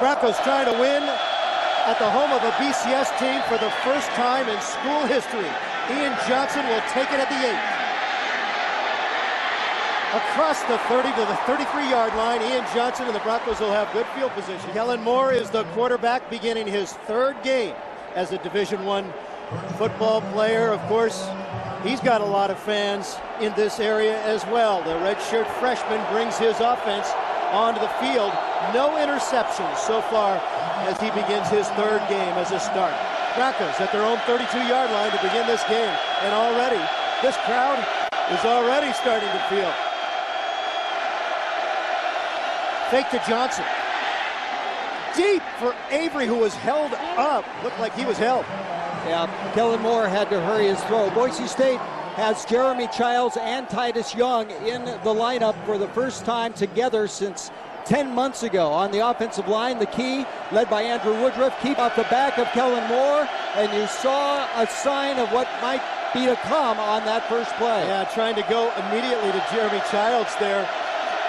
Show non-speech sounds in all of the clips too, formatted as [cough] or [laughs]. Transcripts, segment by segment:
Broncos trying to win at the home of a BCS team for the first time in school history. Ian Johnson will take it at the 8. Across the 30 to the 33-yard line, Ian Johnson and the Broncos will have good field position. Kellen Moore is the quarterback beginning his third game as a Division One football player. Of course, he's got a lot of fans in this area as well. The redshirt freshman brings his offense onto the field. No interceptions so far as he begins his third game as a start. Broncos at their own 32-yard line to begin this game. And already, this crowd is already starting to feel. Fake to Johnson. Deep for Avery, who was held up. Looked like he was held. Yeah, Kellen Moore had to hurry his throw. Boise State has Jeremy Childs and Titus Young in the lineup for the first time together since 10 months ago on the offensive line. The key, led by Andrew Woodruff, keep off the back of Kellen Moore, and you saw a sign of what might be to come on that first play. Yeah, trying to go immediately to Jeremy Childs there,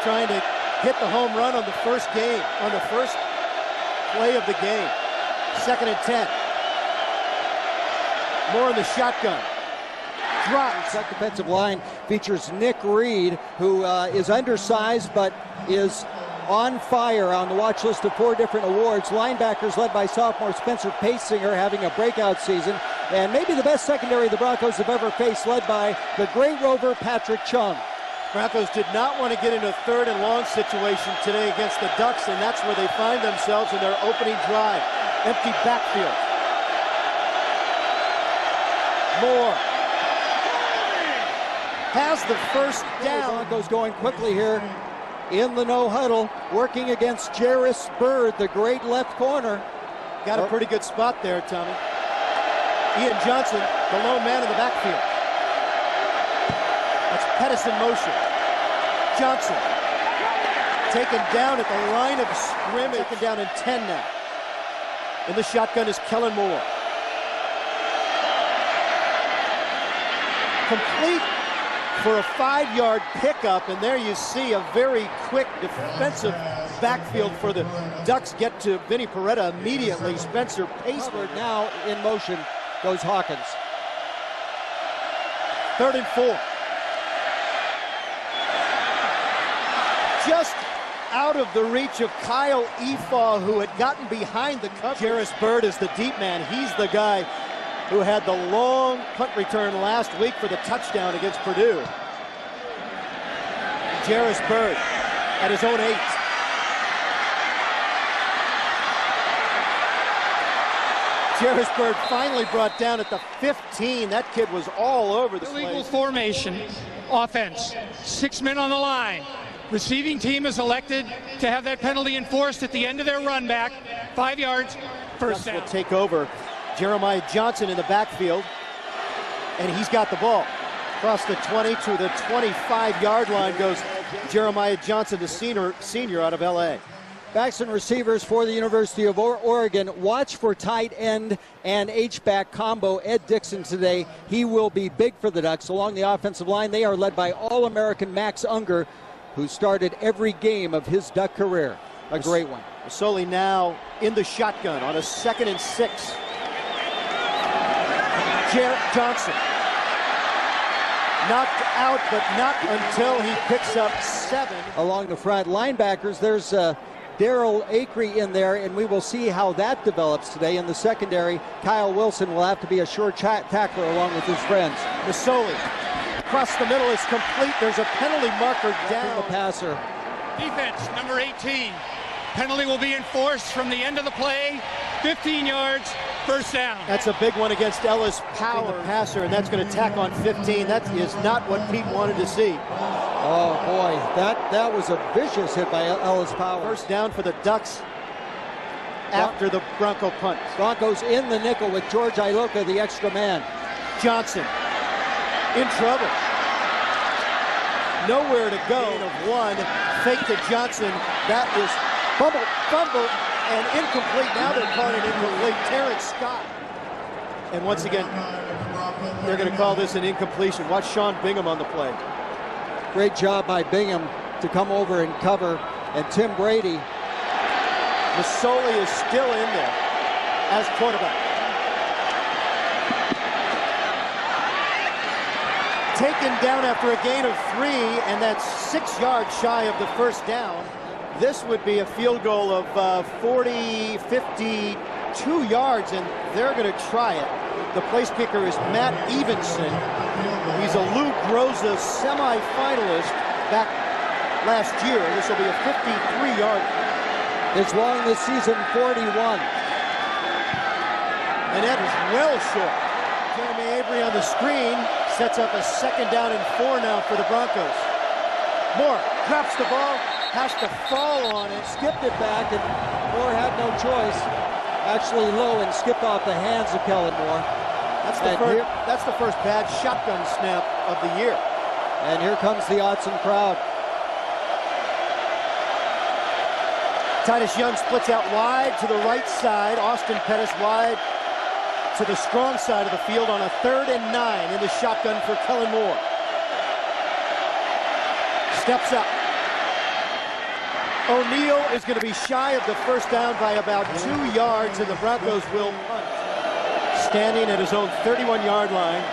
trying to hit the home run on the first game, on the first play of the game. Second and 10. More in the shotgun That defensive line features Nick Reed, who uh, is undersized but is on fire on the watch list of four different awards. Linebackers led by sophomore Spencer Paysinger having a breakout season. And maybe the best secondary the Broncos have ever faced, led by the great rover Patrick Chung. Broncos did not want to get into a third and long situation today against the Ducks, and that's where they find themselves in their opening drive. Empty backfield. Moore has the first down. Oh, Broncos going quickly here in the no huddle, working against Jairus Byrd, the great left corner. Got a oh. pretty good spot there, Tommy. Ian Johnson, the lone man in the backfield. That's Pettis in motion. Johnson taken down at the line of scrimmage. Taken down in 10 now. In the shotgun is Kellen Moore. Complete for a five-yard pickup, and there you see a very quick defensive backfield for the Ducks get to Vinny Perretta immediately. Spencer Pace now in motion goes Hawkins. Third and four. Just out of the reach of Kyle Efaw, who had gotten behind the cover. Jairus Byrd is the deep man. He's the guy who had the long punt return last week for the touchdown against Purdue. Jairus Byrd at his own eight. Jairus Byrd finally brought down at the 15. That kid was all over the Illegal place. formation offense. Six men on the line. Receiving team is elected to have that penalty enforced at the end of their run back. Five yards, first Ducks will down. take over. Jeremiah Johnson in the backfield, and he's got the ball. Across the 20 to the 25-yard line goes Jeremiah Johnson, the senior, senior out of L.A. Backs and receivers for the University of Oregon. Watch for tight end and H-back combo. Ed Dickson today. He will be big for the Ducks along the offensive line. They are led by All-American Max Unger, who started every game of his Duck career. A great one. Soli now in the shotgun on a second and six. Jarrett Johnson knocked out, but not until he picks up seven. Along the front linebackers, there's uh, Derrell Acrey in there, and we will see how that develops today. In the secondary, Kyle Wilson will have to be a sure cha- tackler along with his friends. Masoli across the middle is complete. There's a penalty marker down. The passer. Defense, number 18. Penalty will be enforced from the end of the play. 15 yards, first down. That's a big one against Ellis Power, the passer, and that's going to tack on 15. That is not what Pete wanted to see. Oh boy, that that was a vicious hit by Ellis Power. First down for the Ducks after the Bronco punt. Broncos in the nickel with George Iloka, the extra man. Johnson in trouble. Nowhere to go. Gain of one. Fake to Johnson. That is fumble, fumble, and incomplete. Now they're calling it incomplete. Terrence Scott. And once again, they're going to call this an incompletion. Watch Sean Bingham on the play. Great job by Bingham to come over and cover. And Tim Brady Masoli is still in there as quarterback. Taken down after a gain of three, and that's six yards shy of the first down. This would be a field goal of uh, 40, 52 yards, and they're going to try it. The place kicker is Matt Evensen. He's a Lou Groza semifinalist back last year. This will be a 53-yard. It's long this season, 41. And that is well short. Jeremy Avery on the screen sets up a second down and four now for the Broncos. Moore drops the ball, has to fall on it. Skipped it back, and Moore had no choice. Actually low and skipped off the hands of Kellen Moore. That's the, first, here, that's the first bad shotgun snap of the year. And here comes the Autzen crowd. Titus Young splits out wide to the right side. Austin Pettis wide to the strong side of the field on a third and nine in the shotgun for Kellen Moore. Steps up. O'Neal is going to be shy of the first down by about two yards, and the Broncos will punt. Standing at his own 31-yard line.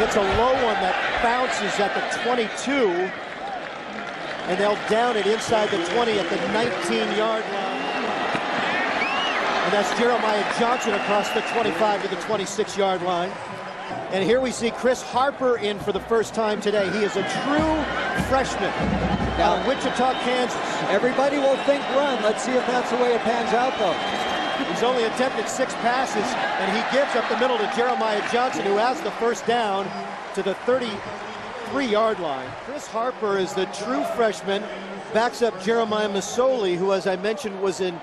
It's a low one that bounces at the 22, and they'll down it inside the 20 at the 19-yard line. And that's Jeremiah Johnson across the 25 to the 26-yard line. And here we see Chris Harper in for the first time today. He is a true freshman out of Wichita, Kansas. Everybody will think run. Let's see if that's the way it pans out, though. He's only attempted six passes, and he gives up the middle to Jeremiah Johnson, who has the first down to the 33-yard line. Chris Harper is the true freshman, backs up Jeremiah Masoli, who, as I mentioned, was in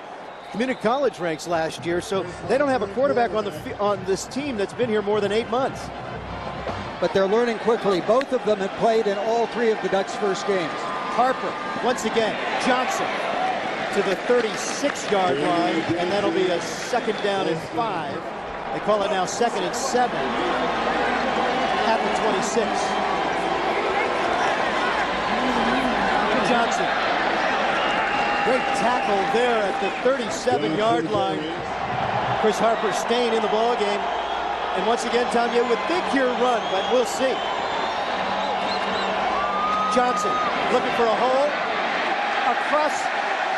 community college ranks last year. So they don't have a quarterback on the on this team that's been here more than eight months. But they're learning quickly. Both of them have played in all three of the Ducks' first games. Harper, once again, Johnson to the 36-yard line, and that'll be a second down and five. They call it now second and seven at the 26. Johnson. Great tackle there at the 37-yard line. Chris Harper staying in the ball game. And once again, Tom, you would think here run, but we'll see. Johnson looking for a hole across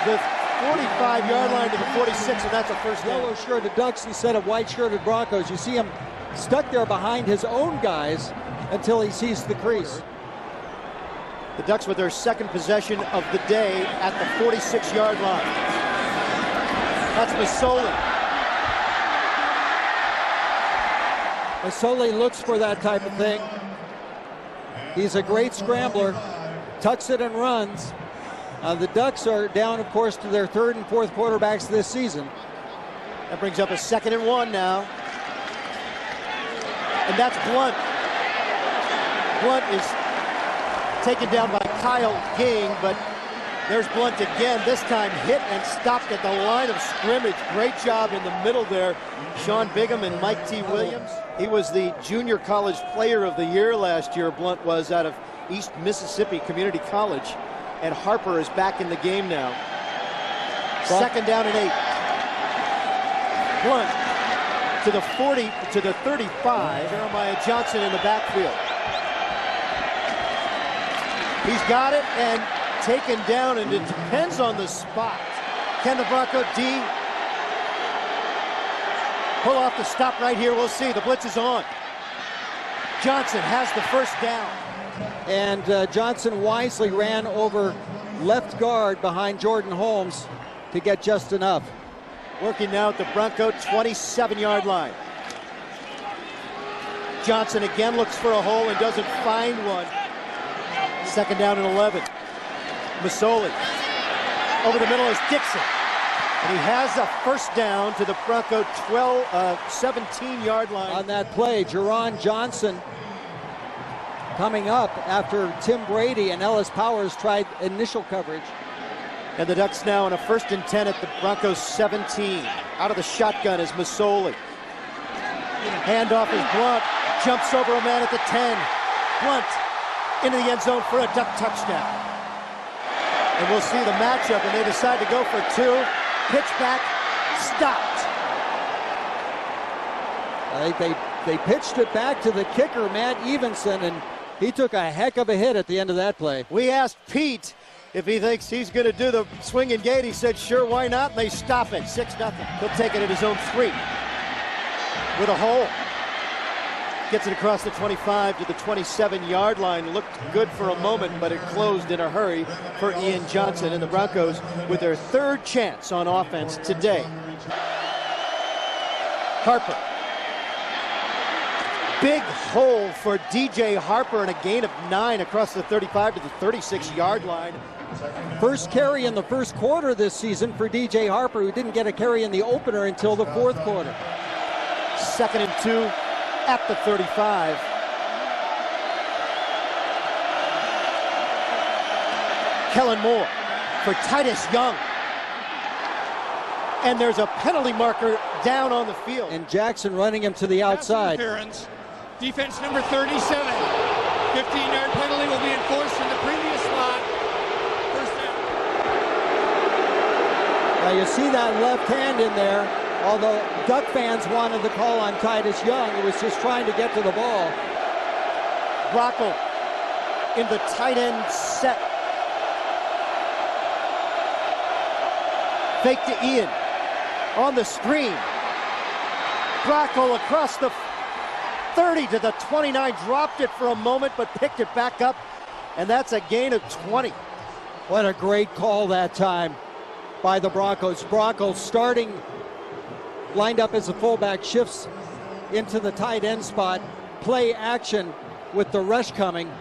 the 45-yard line to the 46, and that's a first down. Yellow-shirted Ducks instead of white-shirted Broncos. You see him stuck there behind his own guys until he sees the crease. The Ducks with their second possession of the day at the 46-yard line. That's Masoli. Masoli looks for that type of thing. He's a great scrambler, tucks it and runs. Uh, the Ducks are down, of course, to their third and fourth quarterbacks this season. That brings up a second and one now. And that's Blunt. Blunt is taken down by Kyle Ging, but there's Blunt again. This time hit and stopped at the line of scrimmage. Great job in the middle there. Sean Bigham and Mike T. Williams. He was the junior college player of the year last year. Blunt was out of East Mississippi Community College. And Harper is back in the game now. Second down and eight. Blunt to the 40, to the 35. Jeremiah Johnson in the backfield. He's got it and taken down, and it depends on the spot. Can the Bronco D pull off the stop right here? We'll see. The blitz is on. Johnson has the first down. And uh, Johnson wisely ran over left guard behind Jordan Holmes to get just enough. Working now at the Bronco 27-yard line. Johnson again looks for a hole and doesn't find one. Second down and 11. Masoli. Over the middle is Dickson. And he has a first down to the Bronco 12, uh, 17-yard line. On that play, Jeron Johnson coming up after Tim Brady and Ellis Powers tried initial coverage. And the Ducks now in a first and 10 at the Broncos 17. Out of the shotgun is Masoli. Handoff is Blunt. Jumps over a man at the 10. Blunt into the end zone for a Duck touchdown. And we'll see the matchup, and they decide to go for two. Pitch back, stopped. I think they, they pitched it back to the kicker, Matt Evensen, and he took a heck of a hit at the end of that play. We asked Pete if he thinks he's going to do the swinging gate. He said, sure, why not? And they stop it, 6 nothing. He'll take it at his own three with a hole. Gets it across the 25 to the 27 yard line. Looked good for a moment, but it closed in a hurry for Ian Johnson and the Broncos with their third chance on offense today. Harper. Big hole for DJ Harper and a gain of nine across the 35 to the 36 yard line. First carry in the first quarter this season for DJ Harper, who didn't get a carry in the opener until the fourth quarter. Second and two at the 35. Kellen Moore for Titus Young. And there's a penalty marker down on the field. And Jackson running him to the outside. Interference. Defense number 37. 15-yard penalty will be enforced in the previous slot. First down. Now you see that left hand in there. Although Duck fans wanted the call on Titus Young, it was just trying to get to the ball. Brockel in the tight end set. Fake to Ian on the screen. Brockel across the 30 to the 29, dropped it for a moment but picked it back up, and that's a gain of 20. What a great call that time by the Broncos. Broncos starting lined up as a fullback, shifts into the tight end spot, play action with the rush coming.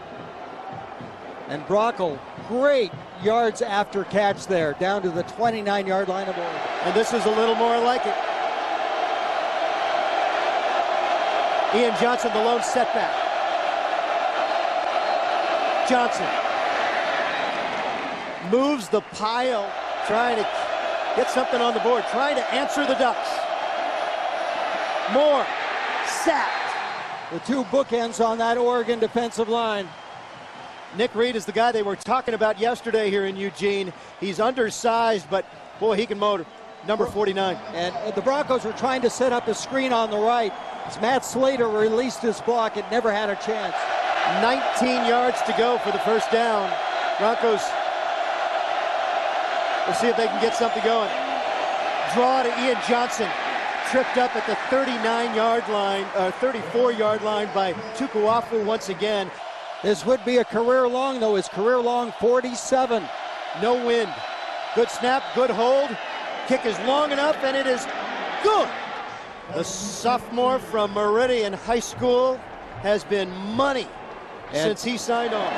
And Brockel, great yards after catch there, down to the 29 yard line of Oregon. And this is a little more like it. Ian Johnson, the lone setback. Johnson moves the pile, trying to get something on the board, trying to answer the Ducks. Moore sacked. The two bookends on that Oregon defensive line. Nick Reed is the guy they were talking about yesterday here in Eugene. He's undersized, but boy, he can motor. Number 49. And the Broncos were trying to set up a screen on the right. As Matt Slater released his block, it never had a chance. 19 yards to go for the first down. Broncos, we'll see if they can get something going. Draw to Ian Johnson. Tripped up at the 39 yard line, uh, 34 yard line by Tukuafu once again. This would be a career long, though. His career long 47. No wind. Good snap, good hold. Kick is long enough, and it is good. The sophomore from Meridian High School has been money And- since he signed on.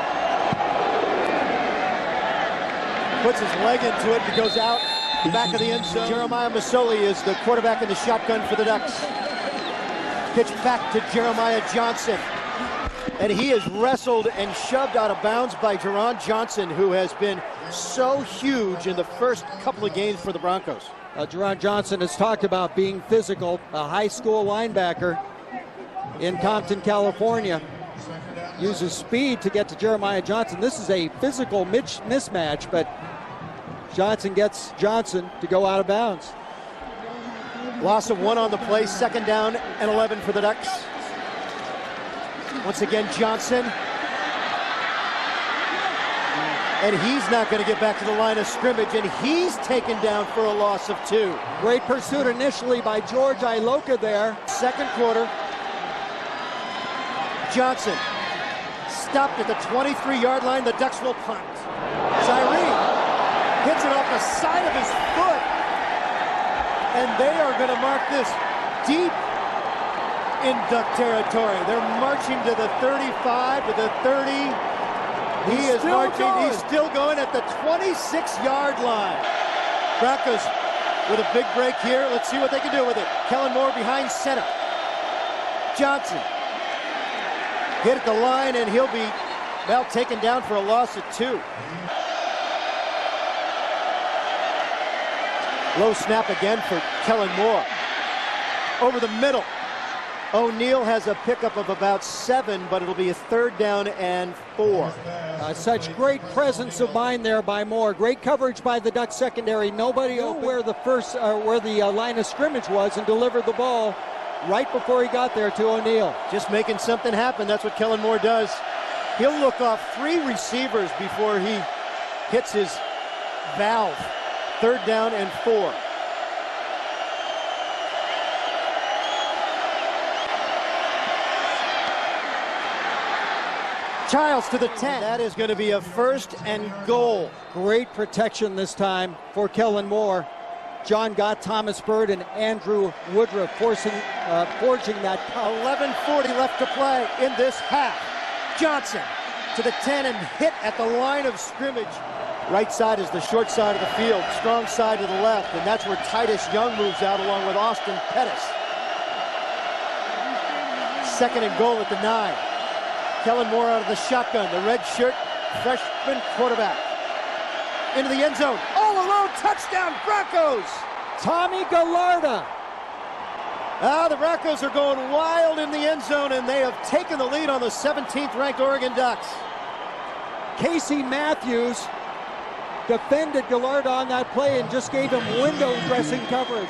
Puts his leg into it, it goes out, back of the end zone. Jeremiah Masoli is the quarterback in the shotgun for the Ducks. Pitch back to Jeremiah Johnson. And he is wrestled and shoved out of bounds by Jeron Johnson, who has been so huge in the first couple of games for the Broncos. Uh, Jeron Johnson has talked about being physical, a high school linebacker in Compton, California. Uses speed to get to Jeremiah Johnson. This is a physical mismatch, but Johnson gets Johnson to go out of bounds. Loss of one on the play, second down and 11 for the Ducks. Once again, Johnson. And he's not going to get back to the line of scrimmage, and he's taken down for a loss of two. Great pursuit initially by George Iloka there. Second quarter. Johnson stopped at the 23 yard line. The Ducks will punt. Zyrene hits it off the side of his foot. And they are going to mark this deep in Duck territory. They're marching to the 35, to the 30. He He's is marching. going. He's still going at the 26 yard line. Broncos with a big break here. Let's see what they can do with it. Kellen Moore behind center. Johnson hit at the line, and he'll be, well, taken down for a loss of two. Low snap again for Kellen Moore. Over the middle. O'Neal has a pickup of about seven, but it'll be a third down and four. Uh, such great presence of mind there by Moore. Great coverage by the Ducks secondary. Nobody knew where the first, uh, where the uh, line of scrimmage was, and delivered the ball right before he got there to O'Neal. Just making something happen. That's what Kellen Moore does. He'll look off three receivers before he hits his valve. Third down and four. Childs to the 10. That is going to be a first and goal. Great protection this time for Kellen Moore. John Gott, Thomas Byrd, and Andrew Woodruff forcing, uh, forging that. 11:40 left to play in this half. Johnson to the 10 and hit at the line of scrimmage. Right side is the short side of the field, strong side to the left, and that's where Titus Young moves out along with Austin Pettis. Second and goal at the nine. Kellen Moore out of the shotgun, the red shirt freshman quarterback. Into the end zone, all alone, touchdown Broncos! Tommy Gallarda. Ah, the Broncos are going wild in the end zone, and they have taken the lead on the 17th ranked Oregon Ducks. Casey Matthews defended Gallarda on that play and just gave him window dressing coverage.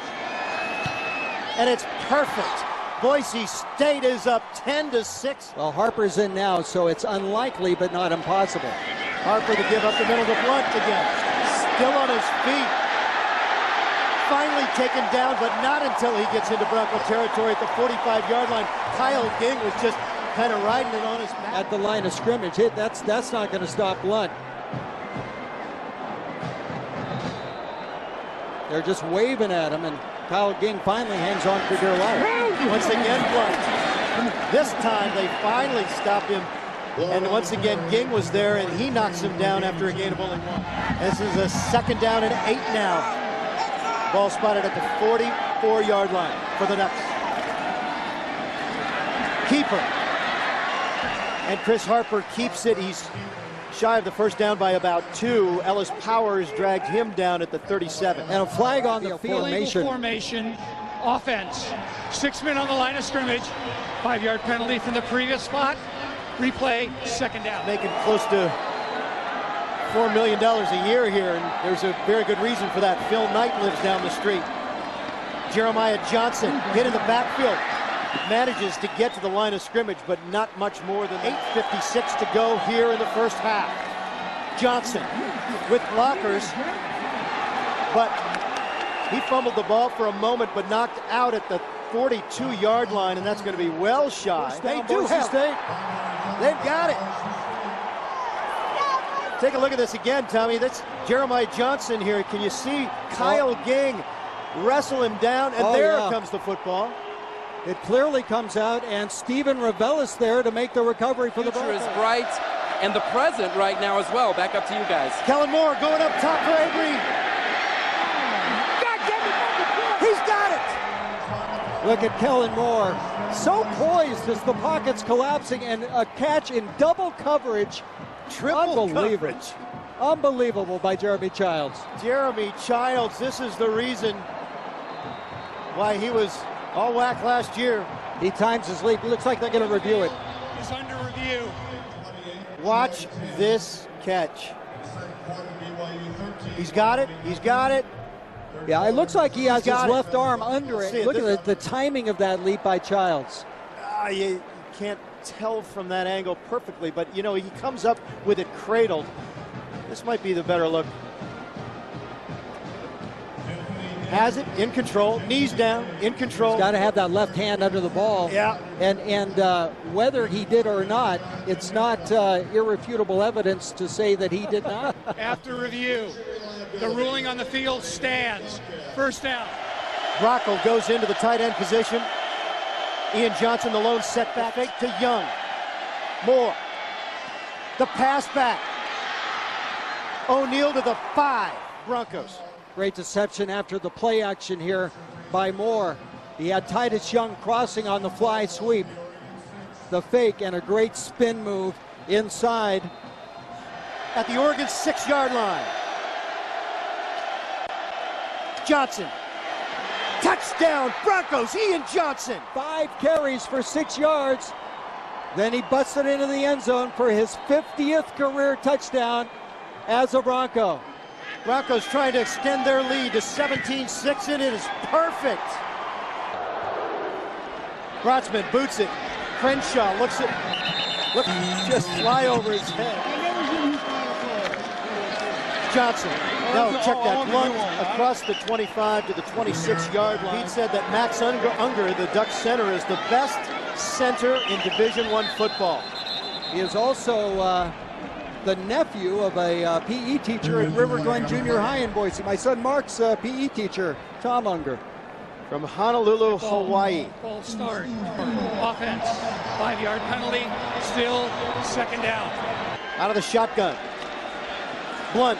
And it's perfect. Boise State is up 10 to 6. Well, Harper's in now, so it's unlikely but not impossible. Harper to give up the middle to Blunt again. Still on his feet. Finally taken down, but not until he gets into Bronco territory at the 45-yard line. Kyle Ging was just kind of riding it on his back. At the line of scrimmage, hit that's that's not going to stop Blunt. They're just waving at him, and Kyle Ging finally hangs on for dear life. Once again, Blunt. This time they finally stop him. And once again, Ging was there, and he knocks him down after a gain of only one. This is a second down and eight now. Ball spotted at the 44-yard line for the Ducks. Keeper. And Chris Harper keeps it. He's shy of the first down by about two. Ellis Powers dragged him down at the 37. And a flag on the Illegal formation. formation, offense. Six men on the line of scrimmage. Five-yard penalty from the previous spot. Replay, second down. Making close to $4 million a year here, and there's a very good reason for that. Phil Knight lives down the street. Jeremiah Johnson hit in the backfield. Manages to get to the line of scrimmage, but not much more than 8.56 to go here in the first half. Johnson with blockers, but he fumbled the ball for a moment, but knocked out at the 42-yard line, and that's going to be well shy. They do have State. They've got it. Take a look at this again, Tommy. That's Jeremiah Johnson here. Can you see Kyle Ging wrestle him down? And Oh, there yeah. comes the football. It clearly comes out, and Stephen Ravelis there to make the recovery for the future is bright and the present right now as well. Back up to you guys. Kellen Moore going up top for Avery. He's got it. Look at Kellen Moore. So poised as the pocket's collapsing and a catch in double coverage. Triple Unbelievable. coverage. Unbelievable by Jeremy Childs. Jeremy Childs, this is the reason why he was all whack last year. He times his leap. Looks like they're going to review it. it. Is under review. Watch this catch. He's got it. He's got it. Yeah, it looks like he has his it. left arm under it. it, Look at the, the timing of that leap by Childs. Ah, you, you can't tell from that angle perfectly, but you know, he comes up with it cradled. This might be the better look. Has it in control, knees down, in control. Got to have that left hand under the ball. Yeah. And and uh, whether he did or not, it's not uh, irrefutable evidence to say that he did not. [laughs] After review, the ruling on the field stands. First down. Brockel goes into the tight end position. Ian Johnson, the lone setback, fake to Young. Moore. The pass back. O'Neal to the five. Broncos. Great deception after the play action here by Moore. He had Titus Young crossing on the fly sweep. The fake and a great spin move inside. at the Oregon six yard line. Johnson Touchdown, Broncos, Ian Johnson. Five carries for six yards. Then he busted into the end zone for his 50th career touchdown as a Bronco. Broncos trying to extend their lead to 17-6, and it is perfect. Brotzman boots it. Crenshaw looks at, look, just fly over his head. Johnson, no, check that, blunt across the 25 to the 26-yard line. Pete said that Max Unger, the Duck center, is the best center in Division One football. He is also uh, the nephew of a uh, PE teacher at River Glen Junior High in Boise. My son Mark's uh, PE teacher, Tom Unger. From Honolulu, Hawaii. Ball start. Offense. Five yard penalty. Still second down. Out of the shotgun. Blunt.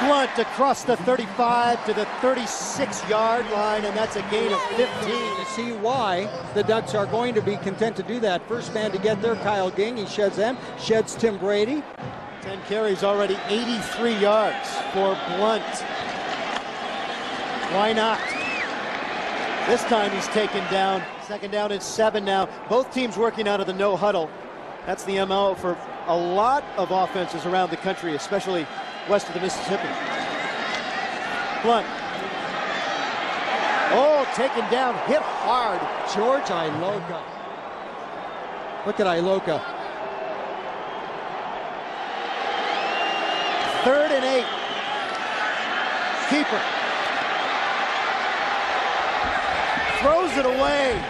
Blunt across the 35 to the 36 yard line, and that's a gain of 15. To see why the Ducks are going to be content to do that. First man to get there, Kyle Ging. He sheds them, sheds Tim Brady. 10 carries already, 83 yards for Blunt. Why not? This time he's taken down. Second down and seven now. Both teams working out of the no huddle. That's the MO for a lot of offenses around the country, especially west of the Mississippi. Blunt. Oh, taken down, hit hard. George Iloka. Look at Iloka. Third and eight. Keeper. Throws it away.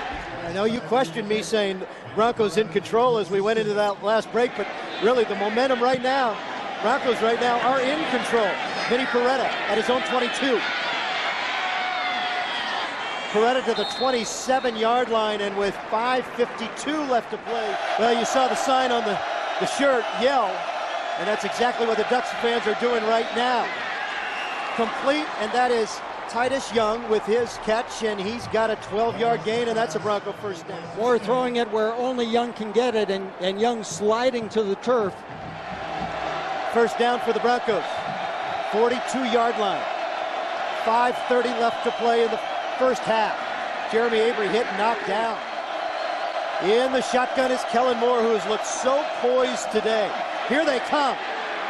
I know you questioned me saying Broncos in control as we went into that last break, but really the momentum right now, Broncos right now are in control. Vinny Perretta at his own 22. Perretta to the 27-yard line, and with 5.52 left to play, well, you saw the sign on the, the shirt, yell, and that's exactly what the Ducks fans are doing right now. Complete, and that is Titus Young with his catch, and he's got a 12-yard gain, and that's a Bronco first down. Moore throwing it where only Young can get it, and, and Young sliding to the turf. First down for the Broncos. 42-yard line. 5.30 left to play in the first half. Jeremy Avery hit and knocked down. In the shotgun is Kellen Moore, who has looked so poised today. Here they come.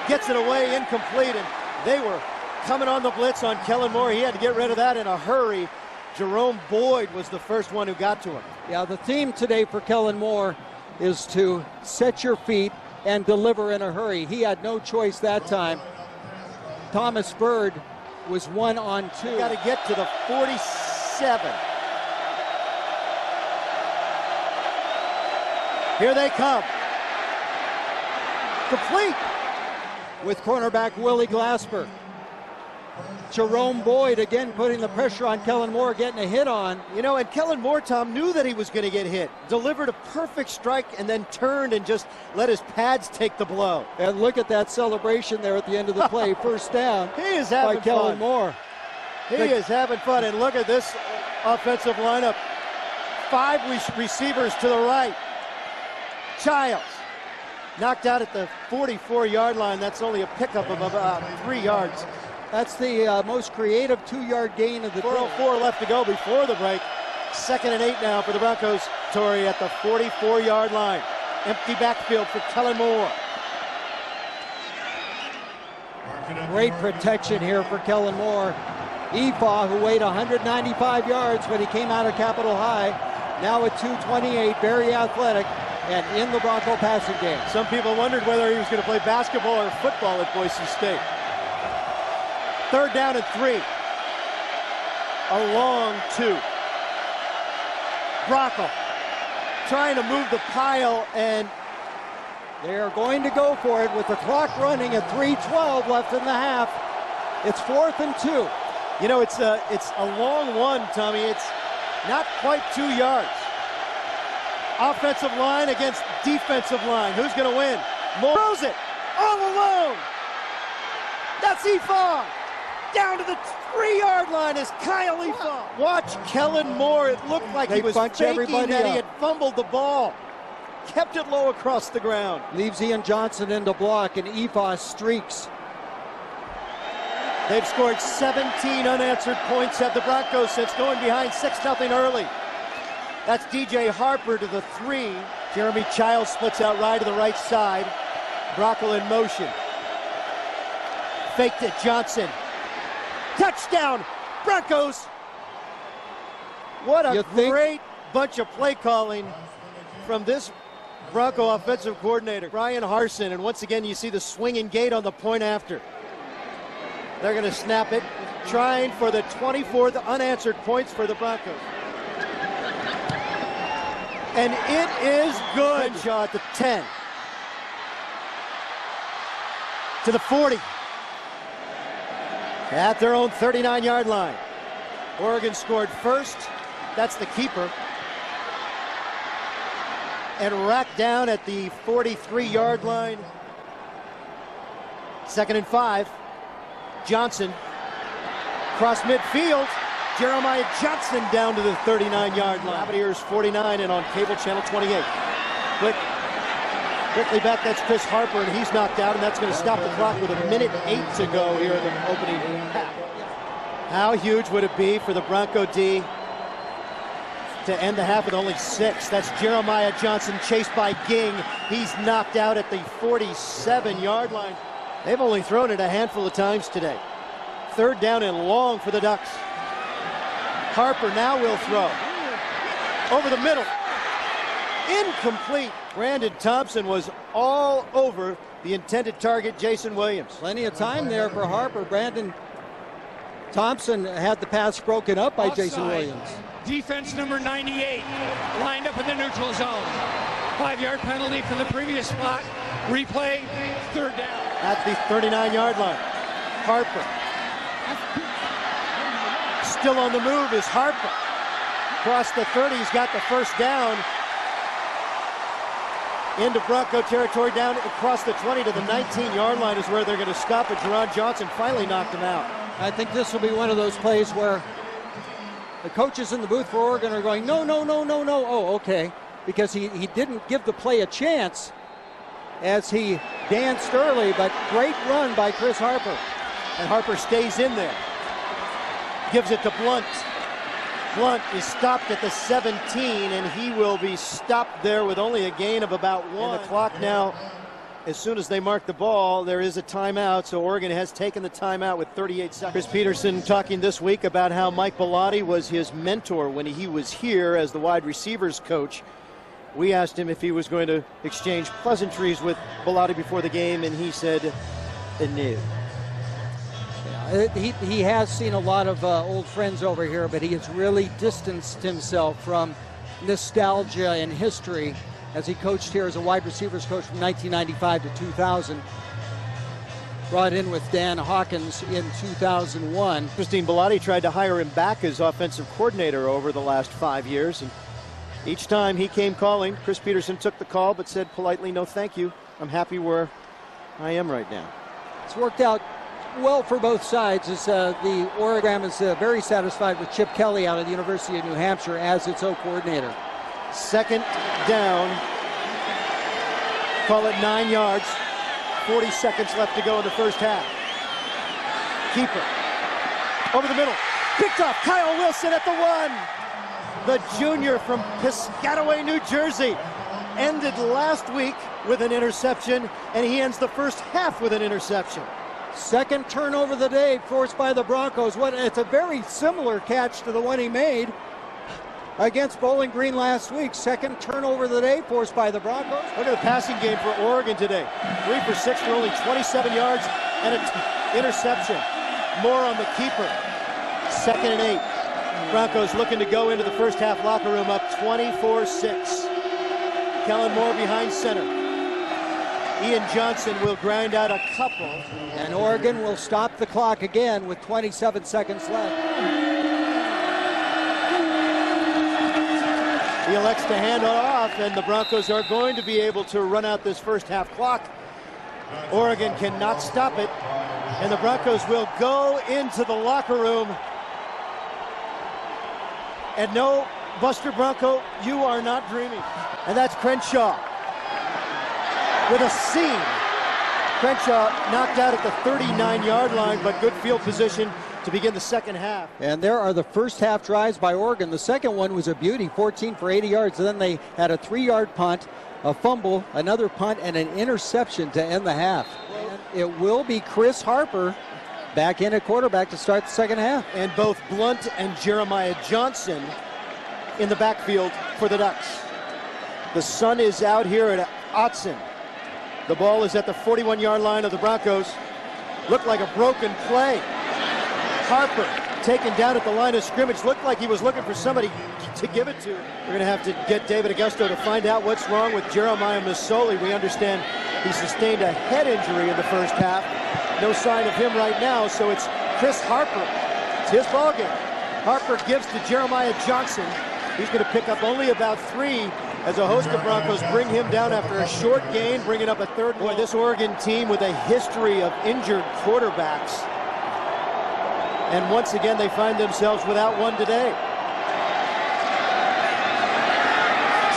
Gets it away, incomplete, and they were coming on the blitz on Kellen Moore. He had to get rid of that in a hurry. Jerome Boyd was the first one who got to him. Yeah, the theme today for Kellen Moore is to set your feet and deliver in a hurry. He had no choice that time. Thomas Byrd was one on two. Got to get to the 47. Here they come. Complete. With cornerback Willie Glasper. Jerome Boyd again putting the pressure on Kellen Moore, getting a hit on. You know, and Kellen Moore, Tom, knew that he was going to get hit. Delivered a perfect strike and then turned and just let his pads take the blow. And look at that celebration there at the end of the play. [laughs] First down he is having by Kellen fun. Moore. He The- is having fun. And look at this offensive lineup. Five re- receivers to the right. Childs knocked out at the 44-yard line. That's only a pickup of about three yards. That's the uh, most creative two-yard gain of the day. 404 left to go before the break. Second and eight now for the Broncos. Torrey at the 44-yard line. Empty backfield for Kellen Moore. Great protection here for Kellen Moore. Efaw, who weighed 195 yards when he came out of Capitol High, now at 228, very athletic, and in the Bronco passing game. Some people wondered whether he was going to play basketball or football at Boise State. Third down and three. A long two. Bronco trying to move the pile and They are going to go for it with the clock running at 3:12 left in the half. It's fourth and two. you know it's a it's a long one, Tommy. It's not quite two yards. Offensive line against defensive line. Who's going to win? Moore throws it all alone. That's Efaw. Down to the three-yard line is Kyle Efaw. Watch Kellen Moore. It looked like They he was faking that he had fumbled the ball. Kept it low across the ground. Leaves Ian Johnson into block, and Efaw streaks. They've scored 17 unanswered points at the Broncos since going behind 6 0 early. That's DJ Harper to the three. Jeremy Child splits out right to the right side. Brockel in motion. Faked it, Johnson. Touchdown, Broncos. What a great bunch of play calling from this Bronco offensive coordinator, Bryan Harsin. And once again, you see the swinging gate on the point after. They're going to snap it, trying for the 24th unanswered points for the Broncos. And it is good. Crenshaw at the 10. To the 40. At their own 39 yard line. Oregon scored first. That's the keeper. And racked down at the 43 yard line. Second and five. Johnson. Cross midfield. Jeremiah Johnson down to the 39 yard line. Cavaliers 49 and on cable channel 28. Quick, quickly back, that's Chris Harper, and he's knocked out, and that's going to stop the clock with a minute eight to go here in the opening half. How huge would it be for the Bronco D to end the half with only six? That's Jeremiah Johnson chased by Ging. He's knocked out at the 47 yard line. They've only thrown it a handful of times today. Third down and long for the Ducks. Harper now will throw. Over the middle. Incomplete. Brandon Thompson was all over the intended target, Jaison Williams. Plenty of time there for Harper. Brandon Thompson had the pass broken up by Jaison Williams. Defense number 98 lined up in the neutral zone. Five yard penalty for the previous spot. Replay, third down. At the 39 yard line. Harper. Still on the move is Harper. Across the 30, he's got the first down. Into Bronco territory, down across the 20 to the 19 yard line is where they're going to stop it. Jeron Johnson finally knocked him out. I think this will be one of those plays where the coaches in the booth for Oregon are going, no, no, no, no, no. Oh, okay. Because he, he didn't give the play a chance as he danced early, but great run by Chris Harper. And Harper stays in there. Gives it to Blunt. Blunt is stopped at the 17, and he will be stopped there with only a gain of about one. And the clock now, as soon as they mark the ball, there is a timeout. So Oregon has taken the timeout with 38 seconds. Chris Petersen talking this week about how Mike Bellotti was his mentor when he was here as the wide receivers coach. We asked him if he was going to exchange pleasantries with Bellotti before the game, and he said, no. Uh, He, he has seen a lot of uh, old friends over here, but he has really distanced himself from nostalgia and history as he coached here as a wide receivers coach from 1995 to 2000. Brought in with Dan Hawkins in 2001. Christine Bellotti tried to hire him back as offensive coordinator over the last five years, and each time he came calling, Chris Petersen took the call but said politely, "No, thank you. I'm happy where I am right now." It's worked out well for both sides as uh, the Oregon is uh, very satisfied with Chip Kelly out of the University of New Hampshire as its O coordinator. Second down. Call it nine yards. 40 seconds left to go in the first half. Keeper. Over the middle. Picked off. Kyle Wilson at the one. The junior from Piscataway, New Jersey. Ended last week with an interception, and he ends the first half with an interception. Second turnover of the day forced by the Broncos. What it's a very similar catch to the one he made against Bowling Green last week. Second turnover of the day forced by the Broncos. Look at the passing game for Oregon today. Three for six for only 27 yards and an interception. More on the keeper. Second and eight. Broncos looking to go into the first half locker room up 24-6. Kellen Moore behind center. Ian Johnson will grind out a couple. And Oregon will stop the clock again with 27 seconds left. He elects to hand it off, and the Broncos are going to be able to run out this first half clock. Oregon cannot stop it, and the Broncos will go into the locker room. And no, Buster Bronco, you are not dreaming. And that's Crenshaw with a seam Crenshaw knocked out at the 39 yard line, but good field position to begin the second half. And there are the first half drives by Oregon. The second one was a beauty, 14 for 80 yards. And then they had a three yard punt, a fumble, another punt, and an interception to end the half. And it will be Chris Harper back in at quarterback to start the second half. And both Blunt and Jeremiah Johnson in the backfield for the Ducks. The sun is out here at Autzen. The ball is at the 41 yard line of the Broncos. Looked like a broken play. Harper taken down at the line of scrimmage. Looked like he was looking for somebody to give it to. We're going to have to get David Augusto to find out what's wrong with Jeremiah Masoli. We understand he sustained a head injury in the first half. No sign of him right now, so it's Chris Harper. It's his ball game. Harper gives to Jeremiah Johnson. He's going to pick up only about three as a host of Broncos bring him down after a short gain, bringing up a third. Boy, this Oregon team with a history of injured quarterbacks. And once again, they find themselves without one today.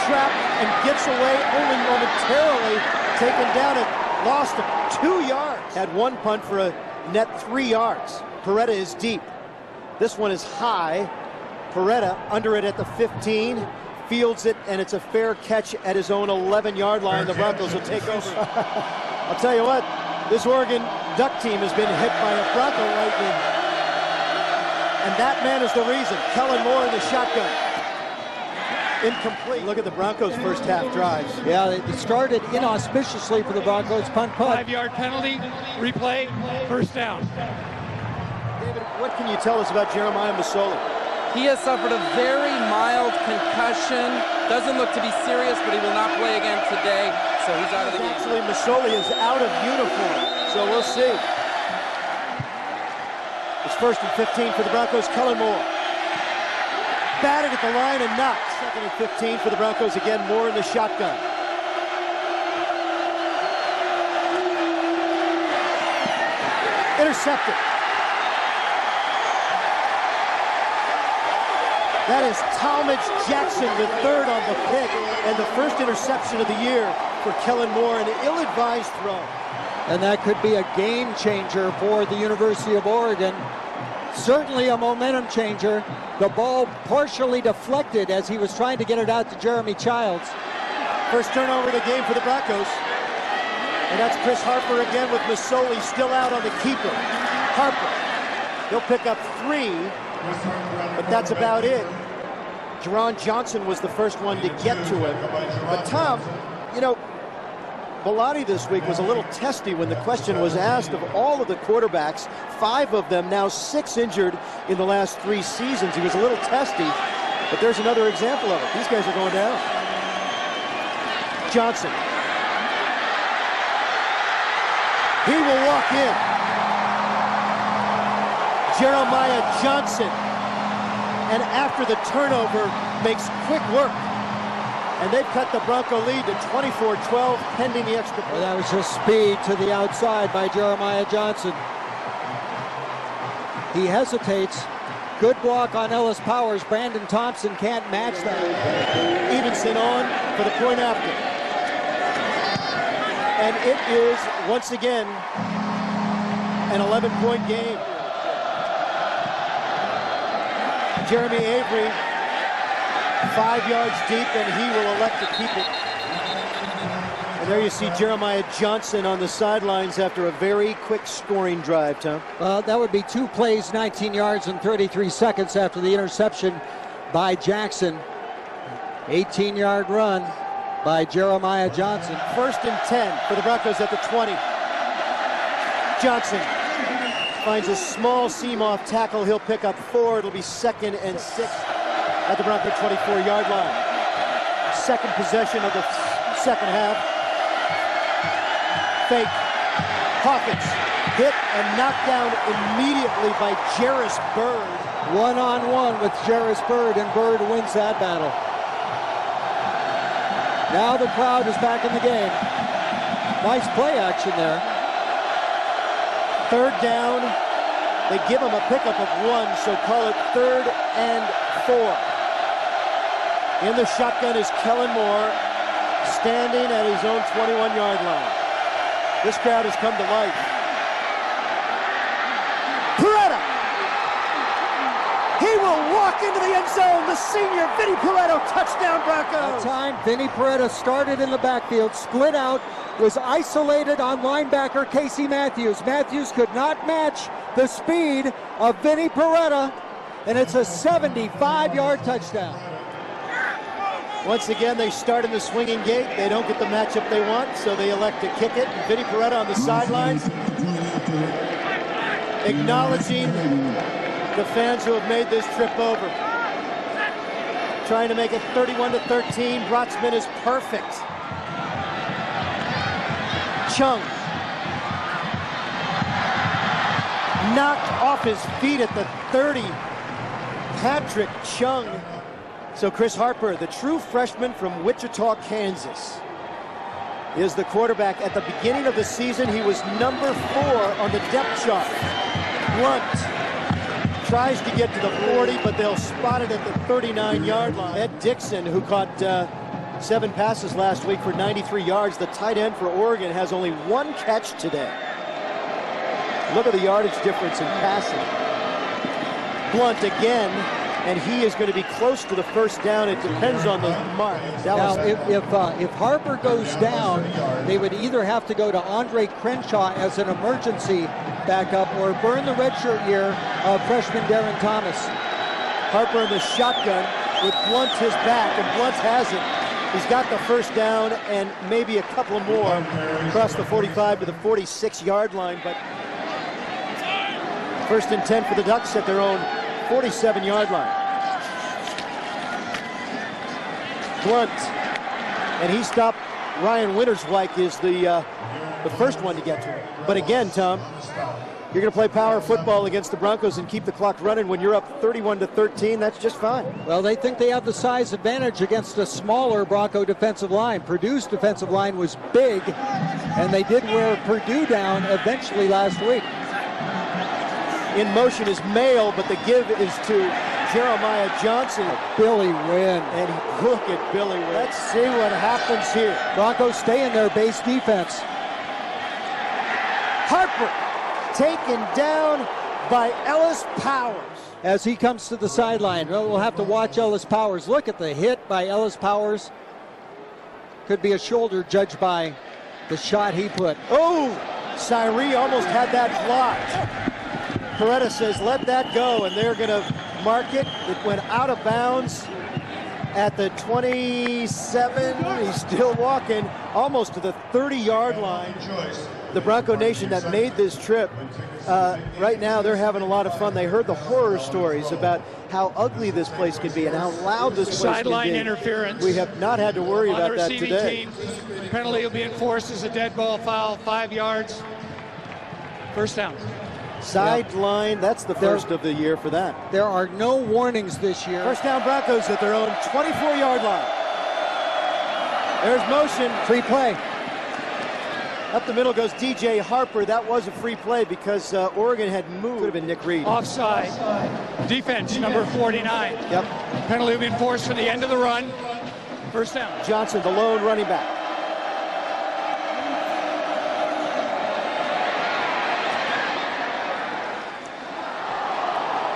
Trapped and gets away only momentarily, taken down at lost two yards. Had one punt for a net three yards. Perretta is deep. This one is high. Perretta under it at the 15 fields it, and it's a fair catch at his own 11 yard line. The Broncos will take over. [laughs] I'll tell you what, this Oregon Duck team has been hit by a Bronco lightning. And that man is the reason. Kellen Moore in the shotgun. Incomplete. Look at the Broncos' first half drives. Yeah, it started inauspiciously for the Broncos. Punt, punt. Five yard penalty, replay, first down. David, what can you tell us about Jeremiah Masoli? He has suffered a very mild concussion. Doesn't look to be serious, but he will not play again today, so he's out of the game. Actually, Masoli is out of uniform, so we'll see. It's first and 15 for the Broncos. Kellen Moore. Batted at the line and knocked. Second and 15 for the Broncos. Again, Moore in the shotgun. Intercepted. That is Talmadge Jackson, the third on the pick, and the first interception of the year for Kellen Moore, an ill-advised throw. And that could be a game changer for the University of Oregon. Certainly a momentum changer. The ball partially deflected as he was trying to get it out to Jeremy Childs. First turnover of the game for the Broncos. And that's Chris Harper again with Masoli still out on the keeper. Harper. He'll pick up three, but that's about it. Jeron Johnson was the first one to get to him. But Tom, you know, Bellotti this week was a little testy when the question was asked of all of the quarterbacks, five of them, now six injured in the last three seasons. He was a little testy, but there's another example of it. These guys are going down. Johnson. He will walk in. Jeremiah Johnson. And after the turnover, makes quick work. And they've cut the Bronco lead to 24-12 pending the extra point. Well, that was just speed to the outside by Jeremiah Johnson. He hesitates. Good block on Ellis Powers. Brandon Thompson can't match that. Evensen on for the point after. And it is, once again, an 11-point game. Jeremy Avery, five yards deep, and he will elect to keep it. And there you see Jeremiah Johnson on the sidelines after a very quick scoring drive, Tom. Uh, that would be two plays, 19 yards and 33 seconds after the interception by Jackson. 18-yard run by Jeremiah Johnson. First and 10 for the Broncos at the 20. Johnson finds a small seam off tackle. He'll pick up four. It'll be second and six at the Bronco 24-yard line. Second possession of the second half. Fake. Hawkins hit and knocked down immediately by Jairus Byrd. One-on-one with Jairus Byrd, and Byrd wins that battle. Now the crowd is back in the game. Nice play action there. Third down. They give him a pickup of one, so call it third and four. In the shotgun is Kellen Moore, standing at his own 21-yard line. This crowd has come to life. Perretta! He will walk into the end zone. The senior Vinny Perretta touchdown Broncos. That time, Vinny Perretta started in the backfield, split out, was isolated on linebacker Casey Matthews. Matthews could not match the speed of Vinny Perretta, and it's a 75-yard touchdown. Once again, they start in the swinging gate. They don't get the matchup they want, so they elect to kick it. And Vinny Perretta on the sidelines, acknowledging the fans who have made this trip over. Trying to make it 31 to 13. Brotzman is perfect. Chung knocked off his feet at the 30. Patrick Chung. So Chris Harper, the true freshman from Wichita, Kansas, is the quarterback. At the beginning of the season, he was number four on the depth chart. Blunt tries to get to the 40, but they'll spot it at the 39-yard line. Ed Dickson, who caught uh, seven passes last week for 93 yards, the tight end for Oregon, has only one catch today. Look at the yardage difference in passing. Blunt again, and he is going to be close to the first down. It depends on the mark. Dallas Now, if if, uh, if Harper goes down, they would either have to go to Andre Crenshaw as an emergency backup or burn the redshirt year of freshman Darron Thomas. Harper in the shotgun with Blunt his back, and Blunt has it. He's got the first down and maybe a couple more across the 45 to the 46 yard line, but first and 10 for the Ducks at their own 47 yard line. Blunt, and he stopped Ryan Winterswyk is the uh, the first one to get to him. But again, Tom, you're going to play power football against the Broncos and keep the clock running when you're up 31 to 13. That's just fine. Well, they think they have the size advantage against a smaller Bronco defensive line. Purdue's defensive line was big, and they did wear Purdue down eventually last week. In motion is Maehl, but the give is to Jeremiah Johnson. Billy Winn. And look at Billy. Winn. Let's see what happens here. Broncos stay in their base defense. Harper taken down by Ellis Powers. as he comes to the sideline. Well, we'll have to watch Ellis Powers. Look at the hit by Ellis Powers. Could be a shoulder judged by the shot he put. Oh, Cyree almost had that blocked. Coretta says, let that go, and they're going to mark it. It went out of bounds at the 27. He's still walking almost to the 30 yard line. The Bronco Nation that made this trip, uh, right now they're having a lot of fun. They heard the horror stories about how ugly this place can be and how loud this place Sideline can be. interference. We have not had to worry on about the that today. team. Penalty will be enforced as a dead ball foul, five yards. First down. Sideline, that's the first of the year for that. There are no warnings this year. First down Broncos at their own 24 yard line. There's motion. Free play. Up the middle goes DJ Harper. That was a free play because uh, Oregon had moved. Could have been Nick Reed. Offside. Defense, number 49. Yep. Penalty will be enforced for the end of the run. First down. Johnson, the lone running back.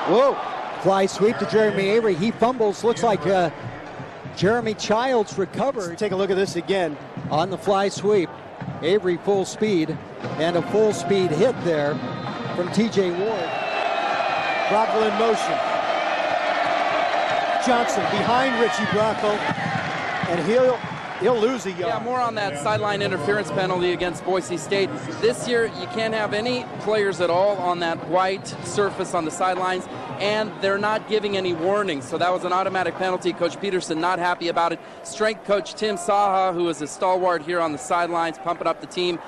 Whoa. Fly sweep to Jeremy Avery. He fumbles. Looks like uh, Jeremy Childs recovered Take a look at this again. on the fly sweep. Avery full speed and a full speed hit there from TJ Ward. Brockel in motion. Johnson behind Richie Brockel. And he'll he'll lose a yard. Yeah, more on that sideline interference penalty against Boise State. This year, you can't have any players at all on that white surface on the sidelines, and they're not giving any warnings. So that was an automatic penalty. Coach Petersen not happy about it. Strength coach Tim Saha, who is a stalwart here on the sidelines, pumping up the team,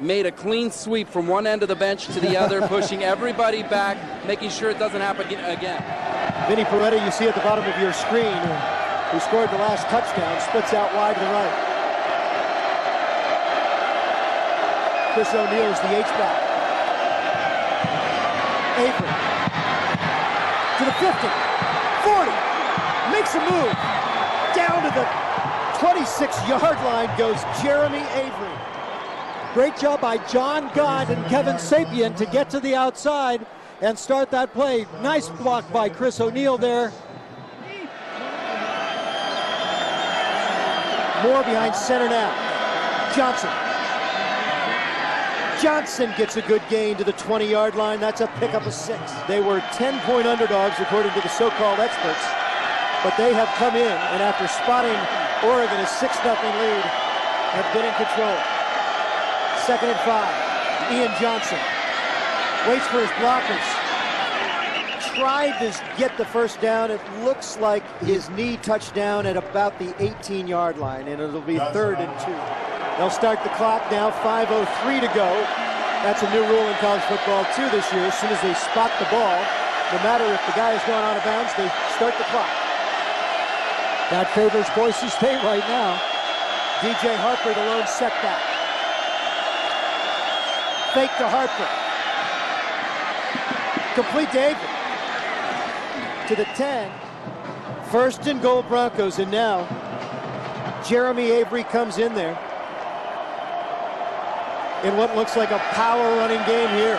made a clean sweep from one end of the bench to the [laughs] other, pushing everybody back, making sure it doesn't happen again. Vinny Perretta, you see at the bottom of your screen, who scored the last touchdown, splits out wide to the right. Chris O'Neill is the H-back. Avery. To 50. 40. Makes a move. Down to the 26-yard line goes Jeremy Avery. Great job by John Gott and Kevin Sapien to get to the outside and start that play. Nice block by Chris O'Neill there. Moore behind center now. Johnson. Johnson gets a good gain to the 20 yard line. That's a pickup of six. They were 10 point underdogs, according to the so called experts, but they have come in and after spotting Oregon a 6 0 lead, have been in control. Second and five. Ian Johnson waits for his blockers. Tried to get the first down. It looks like his knee touched down at about the 18 yard line, and it'll be third and two. They'll start the clock now, 5.03 to go. That's a new rule in college football, too, this year. As soon as they spot the ball, no matter if the guy has gone out of bounds, they start the clock. That favors Boise State right now. DJ Harper, the lone setback. Fake to Harper. Complete to Avery. To the 10. First and goal Broncos, and now Jeremy Avery comes in there in what looks like a power running game here.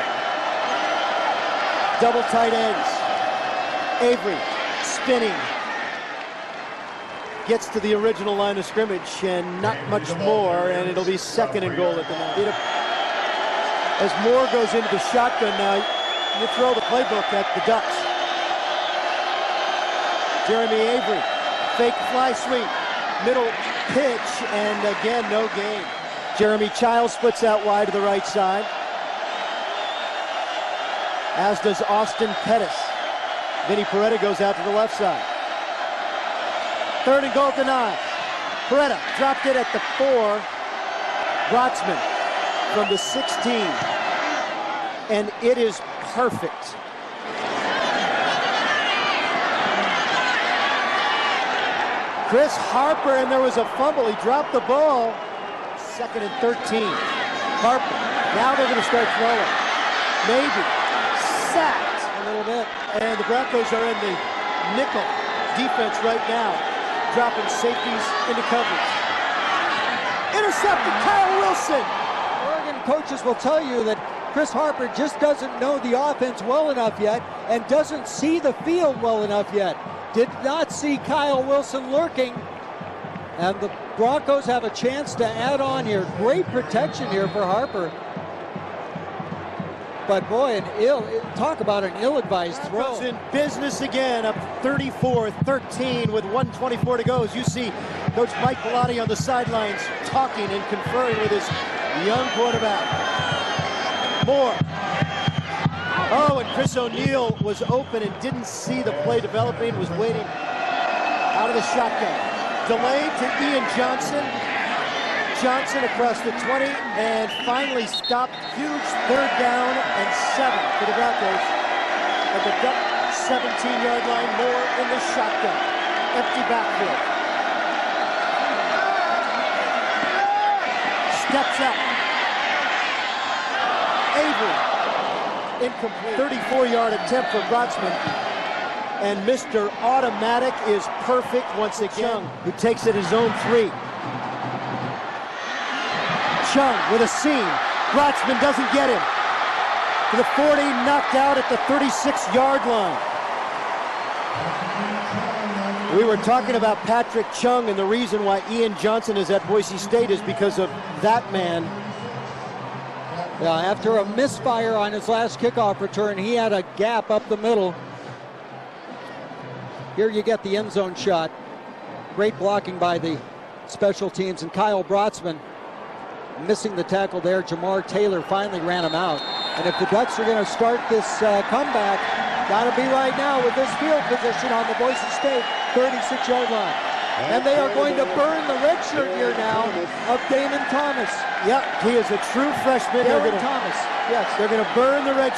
Double tight ends. Avery spinning. Gets to the original line of scrimmage and not much more, and it'll be second and goal at the nine. As Moore goes into the shotgun now, you throw the playbook at the Ducks. Jeremy Avery, fake fly sweep, middle pitch, and again, no gain. Jeremy Childs splits out wide to the right side. As does Austin Pettis. Vinny Perretta goes out to the left side. Third and goal denied. Perretta dropped it at the four. Brotzman from the 16. And it is perfect. Chris Harper, and there was a fumble. He dropped the ball second and 13. Harper. Now they're going to start throwing. Maybe. Sacked a little bit. And the Broncos are in the nickel defense right now, dropping safeties into coverage. Intercepted Kyle Wilson. Oregon coaches will tell you that Chris Harper just doesn't know the offense well enough yet and doesn't see the field well enough yet. Did not see Kyle Wilson lurking and the Broncos have a chance to add on here. Great protection here for Harper. But boy, an ill talk about an ill-advised throw. in business again, up 34-13 with 124 to go. As you see, Coach Mike Bellotti on the sidelines talking and conferring with his young quarterback. Moore. Oh, and Chris O'Neill was open and didn't see the play developing, was waiting out of the shotgun. Delayed to Ian Johnson. Johnson across the 20 and finally stopped. Huge third down and seven for the Broncos at the 17-yard line. Moore in the shotgun. Empty backfield. Steps up. Avery. Incomplete. 34-yard attempt for Brotzman. And Mr. Automatic is perfect once again, who takes it his own three. Chung with a seam. Brotzman doesn't get him. To the 40, knocked out at the 36-yard line. We were talking about Patrick Chung, and the reason why Ian Johnson is at Boise State is because of that man. After a misfire on his last kickoff return, he had a gap up the middle. Here you get the end zone shot. Great blocking by the special teams. And Kyle Brotzman missing the tackle there. Jamar Taylor finally ran him out. And if the Ducks are going to start this uh, comeback, got to be right now with this field position on the Boise State 36-yard line. And they are going to burn the red shirt year now of Damon Thomas. Yep, he is a true freshman. Damon gonna, Thomas, yes. They're going to burn the red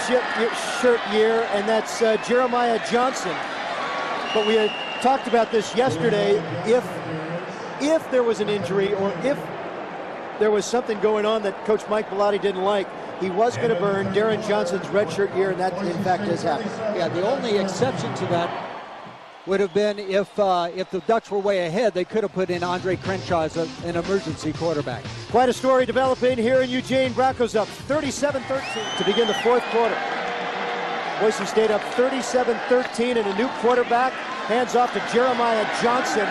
shirt year, and that's uh, Jeremiah Johnson. But we had talked about this yesterday. If if there was an injury or if there was something going on that Coach Mike Bellotti didn't like, he was going to burn Darren Johnson's redshirt year, and that in fact has happened. Yeah, the only exception to that would have been if uh, if the Ducks were way ahead, they could have put in Andre Crenshaw as a, an emergency quarterback. Quite a story developing here in Eugene. Broncos up 37-13 to begin the fourth quarter. Boise State up 37-13 and a new quarterback hands off to Jeremiah Johnson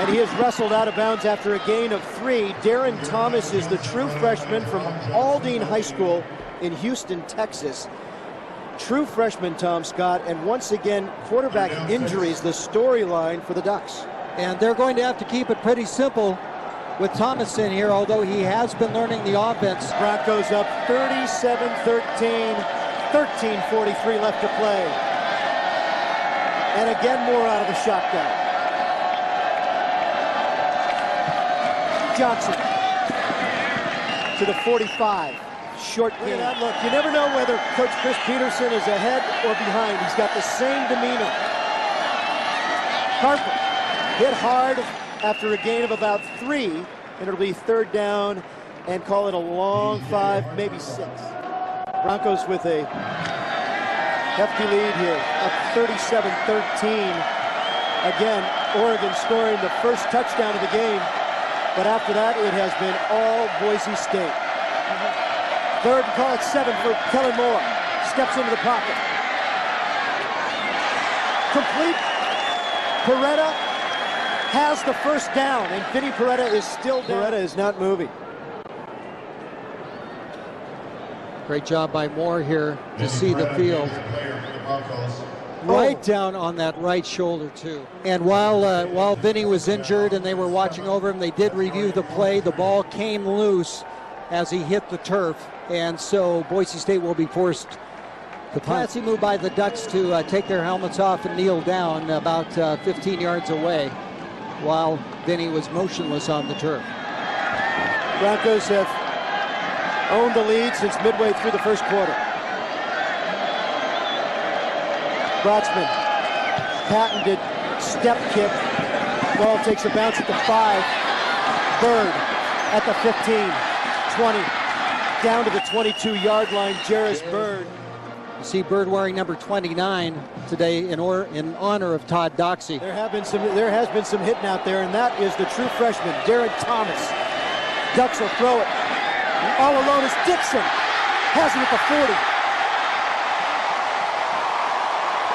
and he is wrestled out of bounds after a gain of three. Darron Thomas is the true freshman from Aldine High School in Houston, Texas. True freshman Tom Scott, and once again, quarterback injuries, the storyline for the Ducks. And they're going to have to keep it pretty simple with Thomas in here, although he has been learning the offense. Broncos up 37-13, 13-43 left to play. And again, Moore out of the shotgun. Johnson to the 45 short game. Look, you never know whether Coach Chris Petersen is ahead or behind. He's got the same demeanor. Harper hit hard after a gain of about three, and it'll be third down and call it a long five, maybe six. Broncos with a hefty lead here, up 37-13. Again, Oregon scoring the first touchdown of the game, but after that, it has been all Boise State. Third and call it seven for Kellen Moore. Steps into the pocket. Complete. Perretta has the first down, and Vinny Perretta is still down. Perretta is not moving. Great job by Moore here to see the field. Right down on that right shoulder too. And while uh, while Vinny was injured and they were watching over him, they did review the play. The ball came loose as he hit the turf. And so Boise State will be forced the classy move by the Ducks to uh, take their helmets off and kneel down about uh, 15 yards away while Vinny was motionless on the turf. Broncos have owned the lead since midway through the first quarter. Brotzman, patented step kick. Ball takes a bounce at the five. Byrd at the 15, 20, down to the 22-yard line, Jairus Byrd. You see Byrd wearing number 29 today in, or, in honor of Todd Doxey. There have been some. There has been some hitting out there, and that is the true freshman, Darron Thomas. Ducks will throw it. All alone is Dickson. Has it at the 40.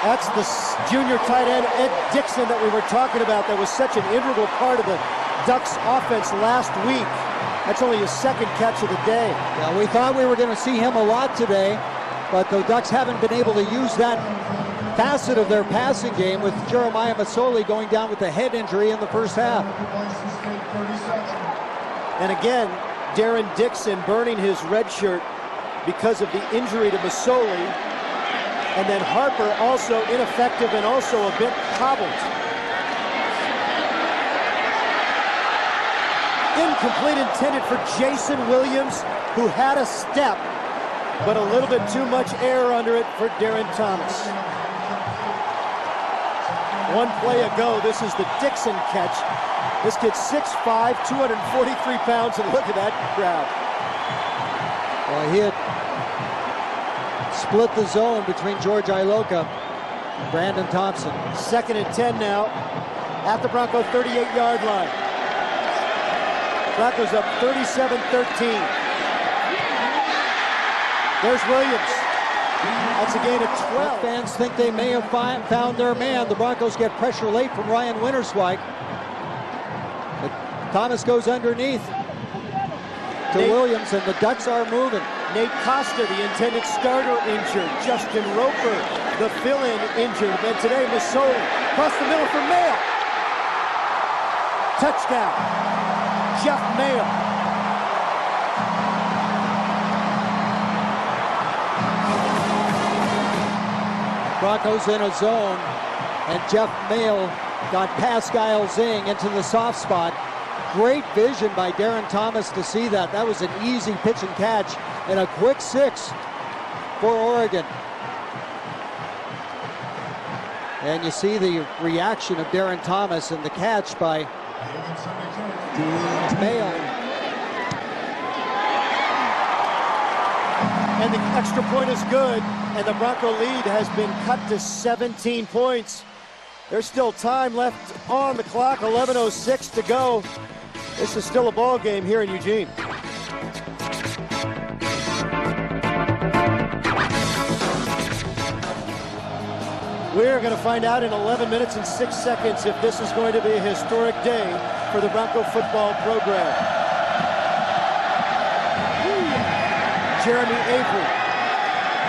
That's the junior tight end, Ed Dickson, that we were talking about. That was such an integral part of the Ducks offense last week. That's only his second catch of the day. Yeah, we thought we were going to see him a lot today, but the Ducks haven't been able to use that facet of their passing game with Jeremiah Masoli going down with a head injury in the first half. And again, Darren Dixon burning his red shirt because of the injury to Masoli. And then Harper also ineffective and also a bit hobbled. Incomplete intended for Jaison Williams, who had a step, but a little bit too much air under it for Darron Thomas. One play ago, this is the Dickson catch. This kid's 6'5", 243 pounds, and look at that crowd. Well, he had split the zone between George Iloka and Brandon Thompson. Second and 10 now at the Bronco 38-yard line. Broncos up 37-13. There's Williams. That's a gain of 12. Fans think they may have found their man. The Broncos get pressure late from Ryan Winterswyk. But Thomas goes underneath to Nate, Williams, and the Ducks are moving. Nate Costa, the intended starter, injured. Justin Roper, the fill-in, injured. And today, Masoli, across the middle for Maehl. Touchdown. Jeff Maehl. Broncos in a zone, and Jeff Maehl got Pascal Zing into the soft spot. Great vision by Darron Thomas to see that. That was an easy pitch and catch and a quick six for Oregon. And you see the reaction of Darron Thomas and the catch by And the extra point is good, and the Bronco lead has been cut to 17 points. There's still time left on the clock, 11.06 to go. This is still a ball game here in Eugene. We're going to find out in 11 minutes and 6 seconds if this is going to be a historic day for the Bronco football program. Jeremy Avery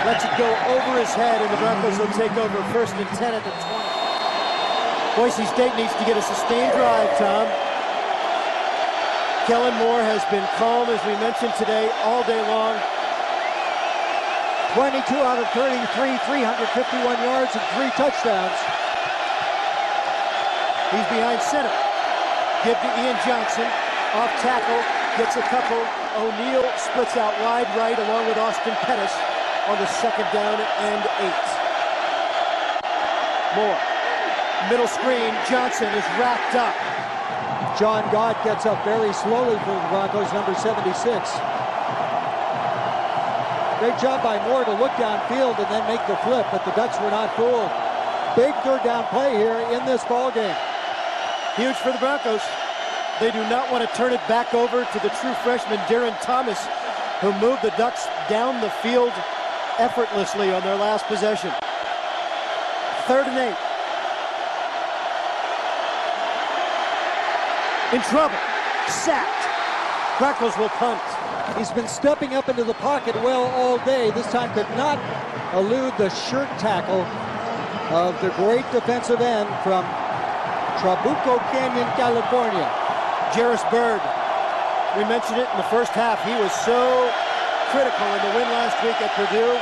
lets it go over his head, and the Broncos will take over first and 10 at the 20. Boise State needs to get a sustained drive, Tom. Kellen Moore has been calm, as we mentioned today, all day long. 22 out of 33, 351 yards and three touchdowns. He's behind center. Give to Ian Johnson. Off tackle. Gets a couple. O'Neill splits out wide right along with Austin Pettis on the second down and eight. Moore. Middle screen. Johnson is wrapped up. John Gott gets up very slowly for the Broncos, number 76. Great job by Moore to look downfield and then make the flip, but the Ducks were not fooled. Big third down play here in this ball game. Huge for the Broncos. They do not want to turn it back over to the true freshman Darron Thomas, who moved the Ducks down the field effortlessly on their last possession. Third and eight. In trouble. Sacked. Broncos will punt. He's been stepping up into the pocket well all day. This time could not elude the shirt tackle of the great defensive end from Trabuco Canyon, California. Jairus Byrd. We mentioned it in the first half. He was so critical in the win last week at Purdue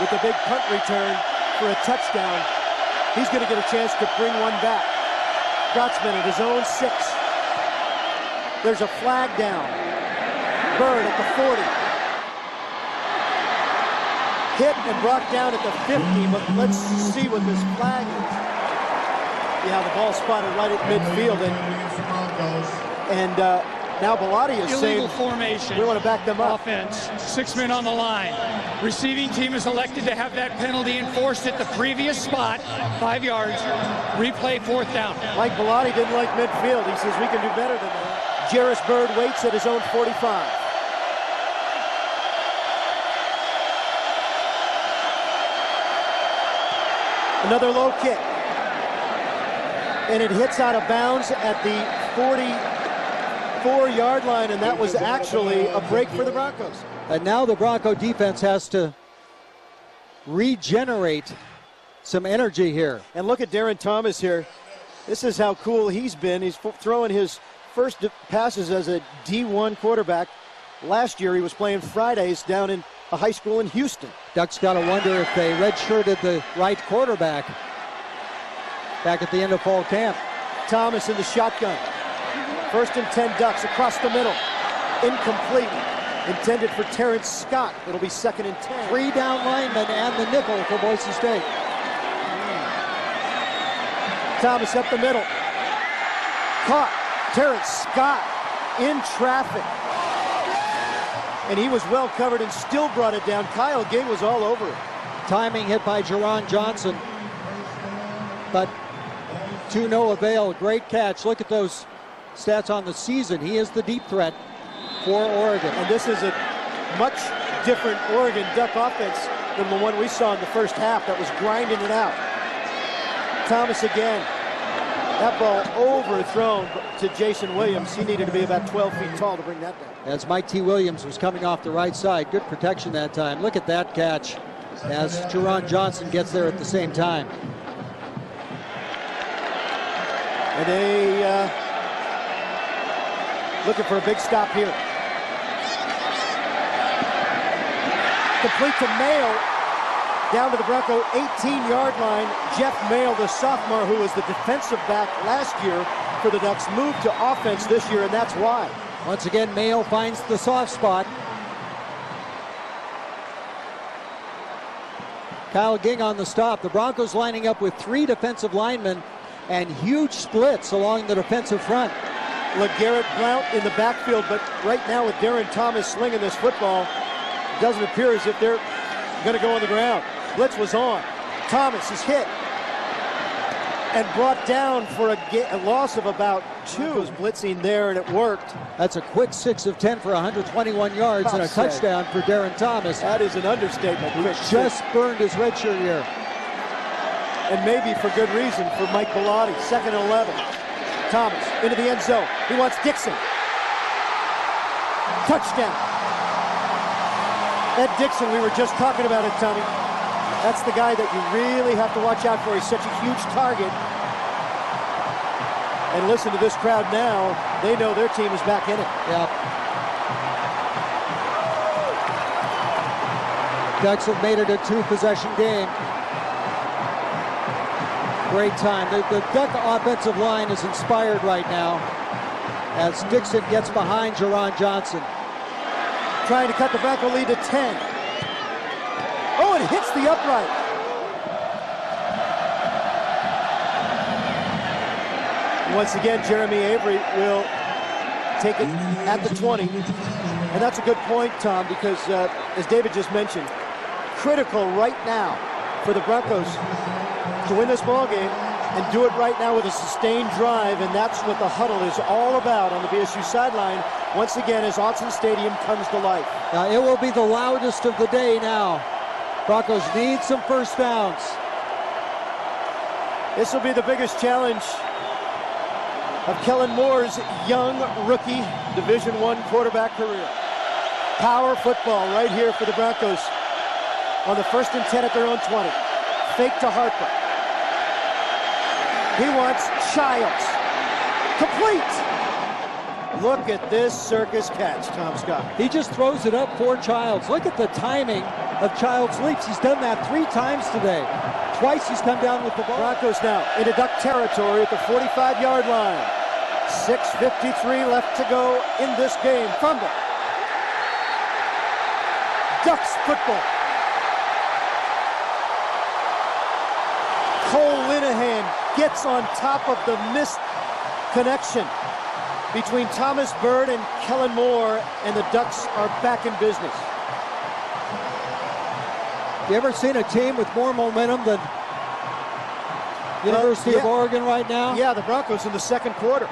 with the big punt return for a touchdown. He's going to get a chance to bring one back. Brotzman at his own six. There's a flag down. Byrd at the 40. Hit and brought down at the 50, but let's see what this flag is. Yeah, the ball spotted right at midfield, and, and uh, now Bellotti is Illegal saying formation. we want to back them up. Offense, six men on the line. Receiving team is elected to have that penalty enforced at the previous spot, five yards. Replay fourth down. Mike Bellotti didn't like midfield. He says we can do better than that. Jairus Byrd waits at his own 45. Another low kick. And it hits out of bounds at the 44 yard line, and that was actually a break for the Broncos. And now the Bronco defense has to regenerate some energy here. And look at Darron Thomas here. This is how cool he's been. He's f- throwing his first passes as a D1 quarterback. Last year he was playing Fridays down in a high school in Houston. Ducks got to wonder if they redshirted the right quarterback back at the end of fall camp. Thomas in the shotgun. First and 10 Ducks across the middle. Incomplete. Intended for Terrence Scott. It'll be second and 10. Three down linemen and the nickel for Boise State. Thomas up the middle. Caught. Terrence Scott in traffic. And he was well covered and still brought it down. Kyle Gay was all over it. Timing hit by Jeron Johnson. But to no avail. Great catch. Look at those stats on the season. He is the deep threat for Oregon. And this is a much different Oregon Duck offense than the one we saw in the first half that was grinding it out. Thomas again. That ball overthrown to Jaison Williams. He needed to be about 12 feet tall to bring that down. As Mike T. Williams was coming off the right side. Good protection that time. Look at that catch as Jeron Johnson gets there at the same time. And they uh, looking for a big stop here. Complete to Maehl. Down to the Bronco 18-yard line. Jeff Maehl, the sophomore who was the defensive back last year for the Ducks, moved to offense this year, and that's why. Once again, Maehl finds the soft spot. Kyle Ging on the stop. The Broncos lining up with three defensive linemen and huge splits along the defensive front. LeGarrette Blount in the backfield, but right now with Darron Thomas slinging this football, doesn't appear as if they're going to go on the ground. Blitz was on. Thomas is hit. and brought down for a, a loss of about two. Was blitzing there, and it worked. That's a quick 6 of 10 for 121 yards and a Tough save. touchdown for Darron Thomas. That is an understatement. Quick Just burned his redshirt year. and maybe for good reason for Mike Bellotti. Second and 11. Thomas into the end zone. He wants Dickson. Touchdown. Ed Dickson, we were just talking about it, Tommy. That's the guy that you really have to watch out for. He's such a huge target. And listen to this crowd now. They know their team is back in it. Yeah. Ducks have made it a two-possession game. Great time. The, the Duck offensive line is inspired right now as Dickson gets behind Jeron Johnson. Trying to cut the Bronco lead to 10. It hits the upright. Once again, Jeremy Avery will take it at the 20. And that's a good point, Tom, because uh, as David just mentioned, critical right now for the Broncos to win this ball game and do it right now with a sustained drive, and that's what the huddle is all about on the BSU sideline. Once again, as Autzen Stadium comes to life. Now, it will be the loudest of the day now. Broncos need some first downs. This will be the biggest challenge of Kellen Moore's young rookie Division One quarterback career. Power football right here for the Broncos on the first and 10 at their own 20. Fake to Harper. He wants Childs. Complete. Look at this circus catch, Tom Scott. He just throws it up for Childs. Look at the timing of Childs' leaps. He's done that three times today. Twice he's come down with the ball. Broncos now into Duck territory at the 45-yard line. 6.53 left to go in this game. Fumble. Ducks football. Cole Linehan gets on top of the missed connection between Thomas Byrd and Kellen Moore, and the Ducks are back in business. You ever seen a team with more momentum than uh, University of. Oregon right now? Yeah, the Broncos in the second quarter.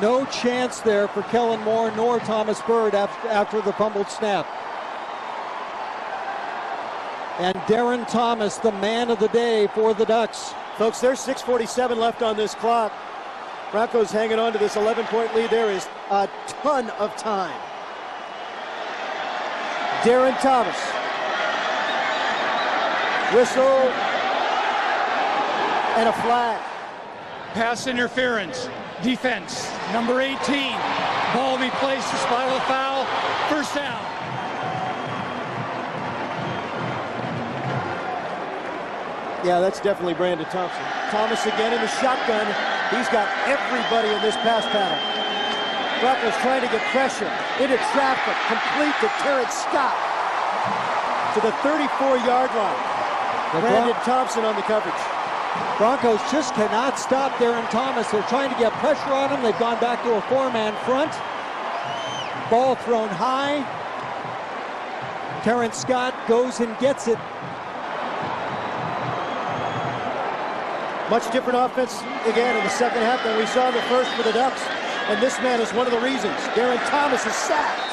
No chance there for Kellen Moore nor Thomas Byrd after, after the fumbled snap. And Darron Thomas, the man of the day for the Ducks. Folks, there's 6.47 left on this clock. Broncos hanging on to this 11 point lead. There is a ton of time. Darron Thomas. Whistle and a flag. Pass interference. Defense. Number 18. Ball be placed to spot of foul. First down. Yeah, that's definitely Brandon Thompson. Thomas again in the shotgun. He's got everybody in this pass pattern. Broncos trying to get pressure into traffic, complete to Terrence Scott to the 34-yard line. The Brandon Bron- Thompson on the coverage. Broncos just cannot stop Darron Thomas. They're trying to get pressure on him. They've gone back to a four-man front. Ball thrown high. Terrence Scott goes and gets it. Much different offense again in the second half than we saw in the first for the Ducks. And this man is one of the reasons. Darron Thomas is sacked.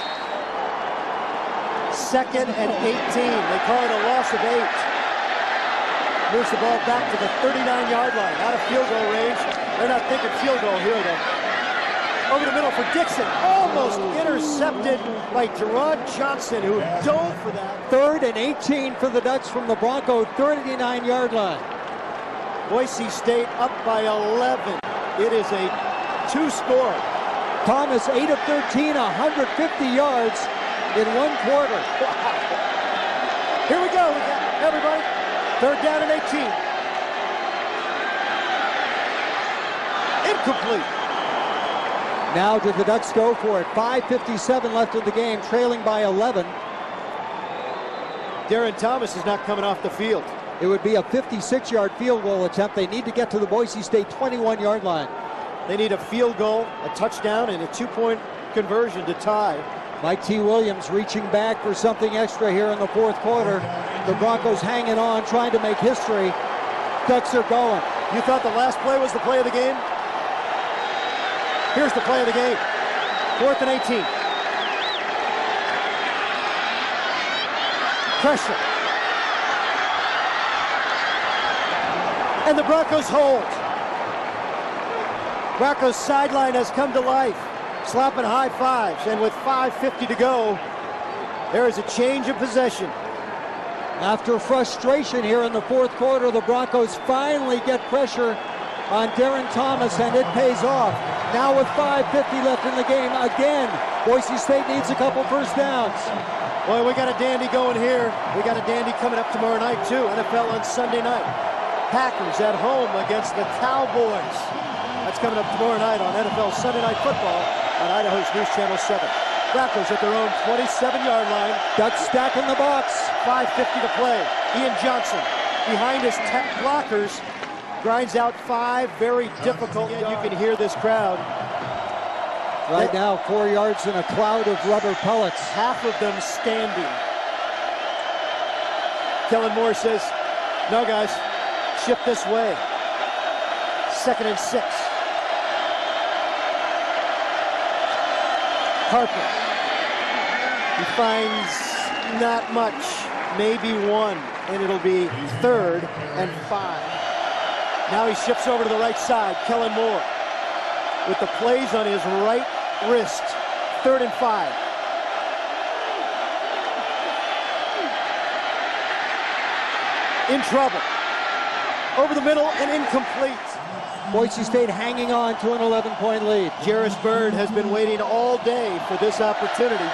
Second and 18. They call it a loss of eight. Moves the ball back to the 39-yard line. Out of field goal range. They're not thinking field goal here, though. Over the middle for Dickson. Almost intercepted by Jeron Johnson, who dove for that. Third and 18 for the Ducks from the Bronco 39-yard line. Boise State up by 11. It is a two-score. Thomas 8 of 13, 150 yards in one quarter. [laughs] Here we go, everybody. Third down and 18. Incomplete. Now did the Ducks go for it? 5.57 left in the game, trailing by 11. Darron Thomas is not coming off the field. It would be a 56-yard field goal attempt. They need to get to the Boise State 21-yard line. They need a field goal, a touchdown, and a two-point conversion to tie. Mike T. Williams reaching back for something extra here in the fourth quarter. The Broncos hanging on, trying to make history. Ducks are going. You thought the last play was the play of the game? Here's the play of the game. Fourth and 18. Pressure. And the Broncos hold. Broncos sideline has come to life. Slapping high fives. And with 5.50 to go, there is a change of possession. After frustration here in the fourth quarter, the Broncos finally get pressure on Darron Thomas, and it pays off. Now with 5.50 left in the game, again, Boise State needs a couple first downs. Boy, we got a dandy going here. We got a dandy coming up tomorrow night, too. NFL on Sunday night. Packers at home against the Cowboys. That's coming up tomorrow night on NFL Sunday Night Football on Idaho's News Channel 7. Broncos at their own 27-yard line. Ducks stack in the box. 5.50 to play. Ian Johnson behind his tech blockers grinds out five very difficult. You can hear this crowd. Right now, four yards in a cloud of rubber pellets. Half of them standing. Kellen Moore says, no guys, shift this way. Second and six. Harper. He finds not much, maybe one, and it'll be third and five. Now he shifts over to the right side. Kellen Moore with the plays on his right wrist. Third and five. In trouble. Over the middle and incomplete. Boise State hanging on to an 11-point lead. Jairus Byrd has been waiting all day for this opportunity.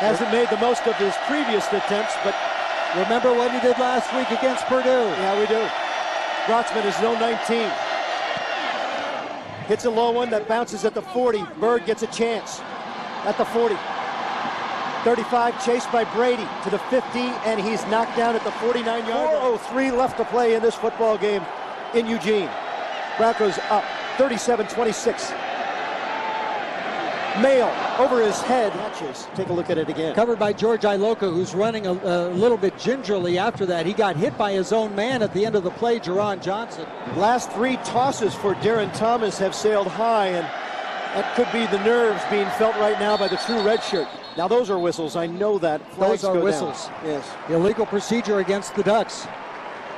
Hasn't made the most of his previous attempts, but remember what he did last week against Purdue. Yeah, we do. Brotzman is no 19. Hits a low one that bounces at the 40. Byrd gets a chance at the 40. 35 chased by Brady to the 50, and he's knocked down at the 49 yard. line. 403 left to play in this football game in Eugene. Broncos up 37 26. Maehl over his head. Take a look at it again. Covered by George Iloka, who's running a, a, little bit gingerly after that. He got hit by his own man at the end of the play, Jeron Johnson. Last three tosses for Darron Thomas have sailed high, and that could be the nerves being felt right now by the true redshirt. Now those are whistles. I know that. Flags those are whistles. Down. Yes. Illegal procedure against the Ducks.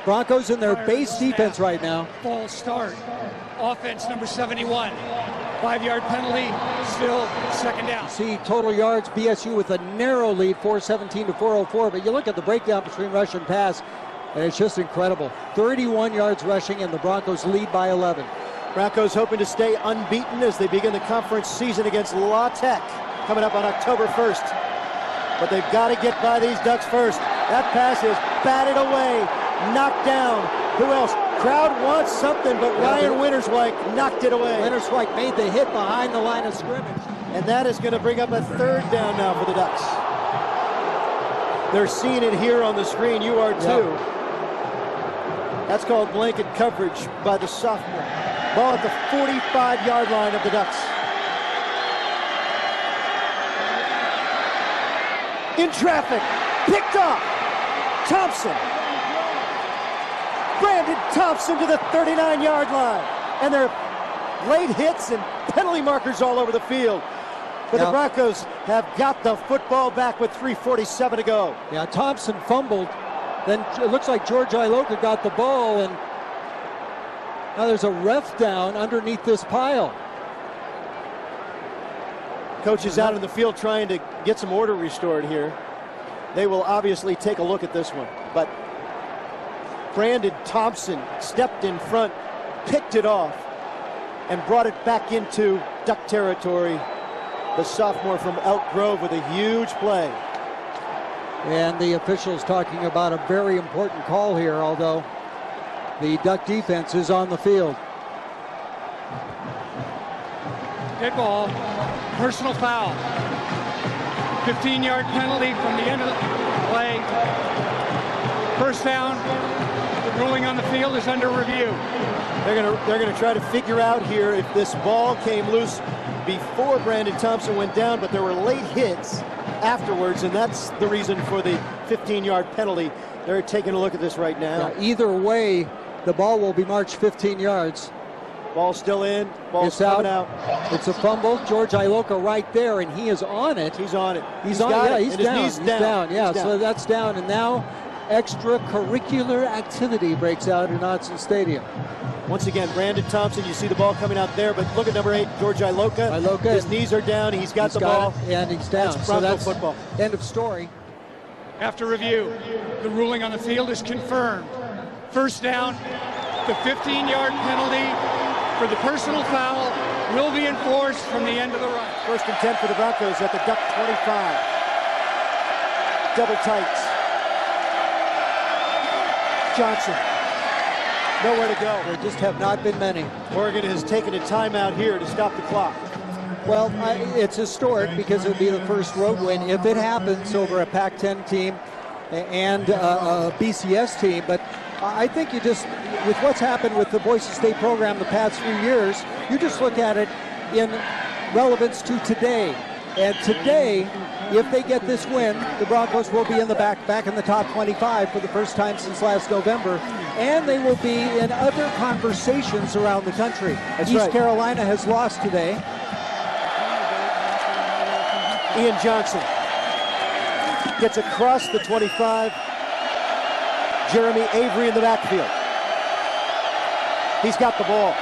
Broncos in their base defense right now. False start. Offense number 71. Five yard penalty, still second down. See total yards, BSU with a narrow lead, 417 to 404. But you look at the breakdown between rush and pass, and it's just incredible. 31 yards rushing, and the Broncos lead by 11. Broncos hoping to stay unbeaten as they begin the conference season against La Tech coming up on October 1st. But they've got to get by these Ducks first. That pass is batted away, knocked down. Who else? Crowd wants something, but Ryan Winterswyk knocked it away. Winterswyk made the hit behind the line of scrimmage. And that is going to bring up a third down now for the Ducks. They're seeing it here on the screen. You are too. Yep. That's called blanket coverage by the sophomore. Ball at the 45-yard line of the Ducks. In traffic, picked off. Thompson Brandon Thompson to the 39-yard line. And they're late hits and penalty markers all over the field. But the Broncos have got the football back with 3.47 to go. Yeah, Thompson fumbled. Then it looks like George Iloka got the ball, and now there's a ref down underneath this pile. Coach is out in the field trying to get some order restored here. They will obviously take a look at this one. But Brandon Thompson stepped in front, picked it off, and brought it back into duck territory. The sophomore from Elk Grove with a huge play. And the officials talking about a very important call here, although the duck defense is on the field. Good ball. Personal foul. 15 yard penalty from the end of the play. First down, The ruling on the field is under review. They're going to they're going to try to figure out here if this ball came loose before Brandon Thompson went down, but there were late hits afterwards, and that's the reason for the 15-yard penalty. They're taking a look at this right now. Yeah, either way, the ball will be marched 15 yards. Ball still in. Ball's It's out. coming out. It's a fumble. George Iloka right there, and he is on it. He's on it. He's, on. got Yeah, he's and his down. knee's he's down. down. Yeah, He's down. so that's down, and now extracurricular activity breaks out in Autzen Stadium. Once again, Brandon Thompson. You see the ball coming out there, but look at number eight, George Iloka. Iloka. His knees are down. He's got He's the got ball. it, and he's down. That's so that's football. end of story. After review, the ruling on the field is confirmed. First down, the 15-yard penalty for the personal foul will be enforced from the end of the run. First and 10 for the Broncos at the Duck 25. Double tights. Johnson. Nowhere to go. There just have not been many. Oregon has taken a timeout here to stop the clock. Well, I, it's historic because it would be the first road win if it happens over a Pac-10 team and uh, a BCS team. But I think you just, with what's happened with the Boise State program the past few years, you just look at it in relevance to today. And today, if they get this win, the Broncos will be in the back, back in the top 25 for the first time since last November, and they will be in other conversations around the country. That's East right. Carolina has lost today. Ian Johnson gets across the 25. Jeremy Avery in the backfield. He's got the ball.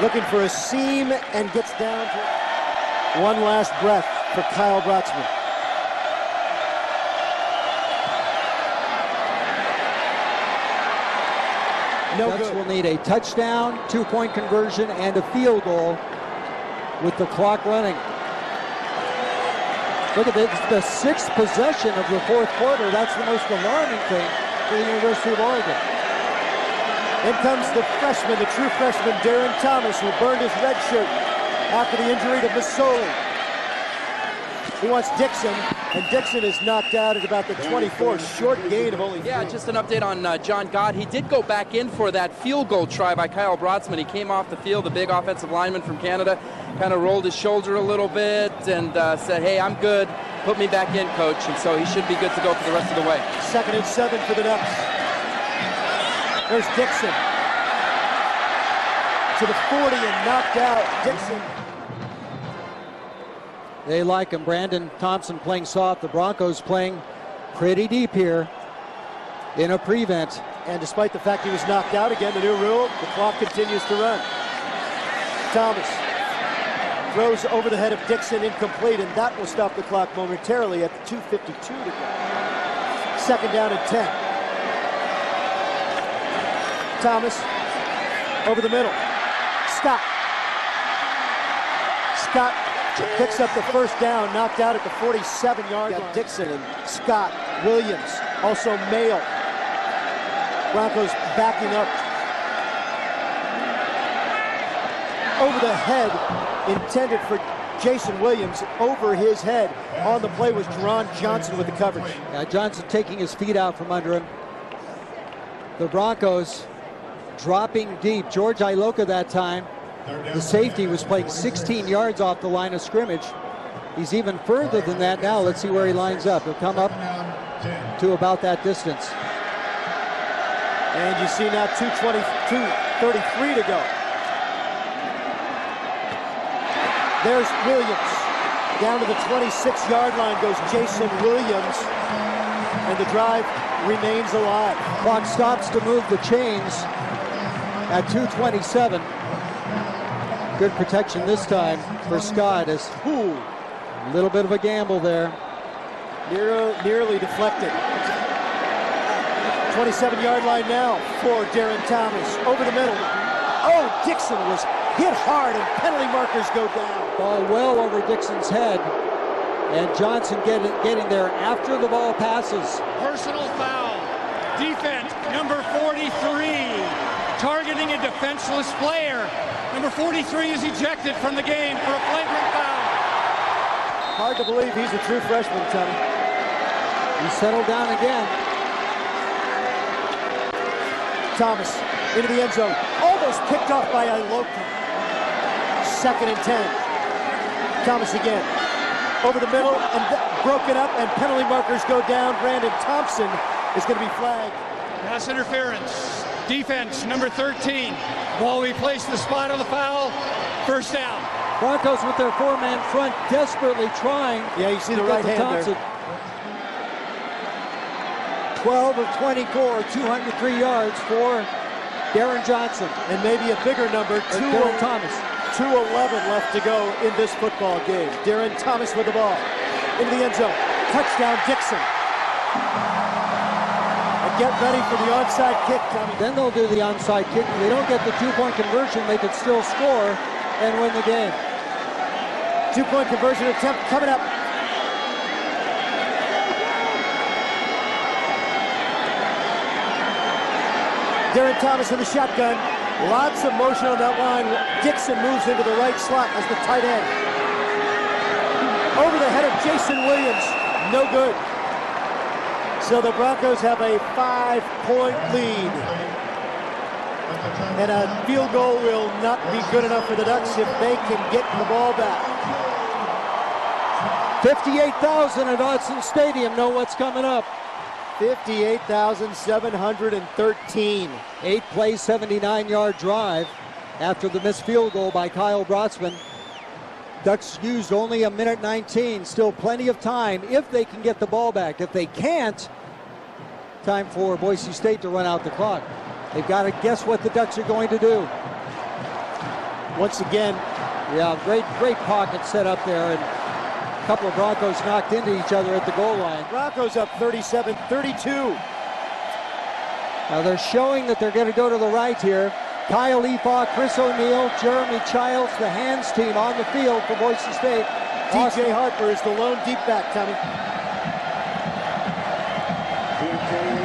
Looking for a seam and gets down to one last breath for Kyle Brotzman. No Ducks good. will need a touchdown, two-point conversion, and a field goal with the clock running. Look at this, the sixth possession of the fourth quarter. That's the most alarming thing for the University of Oregon. In comes the freshman, the true freshman, Darron Thomas, who burned his red shirt after the injury to Masoli. He wants Dickson, and Dickson is knocked out at about the 24. Short gain of only Yeah, just an update on uh, John Gott. He did go back in for that field goal try by Kyle Brotzman. He came off the field, the big offensive lineman from Canada, kind of rolled his shoulder a little bit and uh, said, hey, I'm good. Put me back in, coach. And so he should be good to go for the rest of the way. Second and seven for the Ducks. There's Dickson. To the 40 and knocked out. Dickson. They like him. Brandon Thompson playing soft. The Broncos playing pretty deep here in a prevent. And despite the fact he was knocked out again, the new rule, the clock continues to run. Thomas throws over the head of Dickson, incomplete, and that will stop the clock momentarily at the 2.52 to go. Second down and 10. Thomas over the middle. Scott. Scott picks up the first down, knocked out at the 47-yard line. Dickson and Scott, Williams, also Maehl. Broncos backing up. Over the head, intended for Jaison Williams. Over his head on the play was Jeron Johnson with the coverage. Yeah, Johnson taking his feet out from under him. The Broncos dropping deep. George Iloka that time, the safety was playing 16 yards off the line of scrimmage. He's even further than that now. Let's see where he lines up. He'll come up to about that distance. And you see now 220, 233 to go. There's Williams. Down to the 26-yard line goes Jaison Williams. And the drive remains alive. Clock stops to move the chains at 227. Good protection this time for Scott as a little bit of a gamble there. near, nearly deflected. 27-yard line now for Darron Thomas. Over the middle. Oh, Dickson was hit hard and penalty markers go down. Ball well over Dickson's head. And Johnson getting, getting there after the ball passes. Personal foul. Defense, number 43. Targeting a defenseless player. Number 43 is ejected from the game for a flagrant foul. Hard to believe he's a true freshman, Tony. He settled down again. Thomas into the end zone. Almost picked off by Iloka. Second and 10. Thomas again. Over the middle and th- broken up and penalty markers go down. Brandon Thompson is going to be flagged. Pass interference. Defense, number 13. Ball replaced the spot of the foul. First down. Broncos with their four-man front desperately trying. Yeah, you see the right get to hand there. Thompson. 12 of 24, 203 yards for Darren Johnson. And maybe a bigger number, Or two, Darron Thomas. 211 left to go in this football game. Darron Thomas with the ball. Into the end zone. Touchdown, Dickson. And get ready for the onside kick, Tommy. Then they'll do the onside kick. If they don't get the two-point conversion, they could still score and win the game. Two-point conversion attempt coming up. Darron Thomas with the shotgun. Lots of motion on that line. Dickson moves into the right slot as the tight end. Over the head of Jaison Williams. No good. So the Broncos have a five-point lead. And a field goal will not be good enough for the Ducks if they can get the ball back. 58,000 at Autzen Stadium know what's coming up. 58,713. Eight play, 79 yard drive after the missed field goal by Kyle Brotzman. Ducks used only a minute 19. Still plenty of time if they can get the ball back. If they can't, time for Boise State to run out the clock. They've got to guess what the Ducks are going to do. Once again, Yeah, great, great pocket set up there, and couple of Broncos knocked into each other at the goal line. Broncos up 37-32. Now they're showing that they're going to go to the right here. Kyle Efaw, Chris O'Neill, Jeremy Childs, the hands team on the field for Boise State. DJ Harper is the lone deep back, Tommy.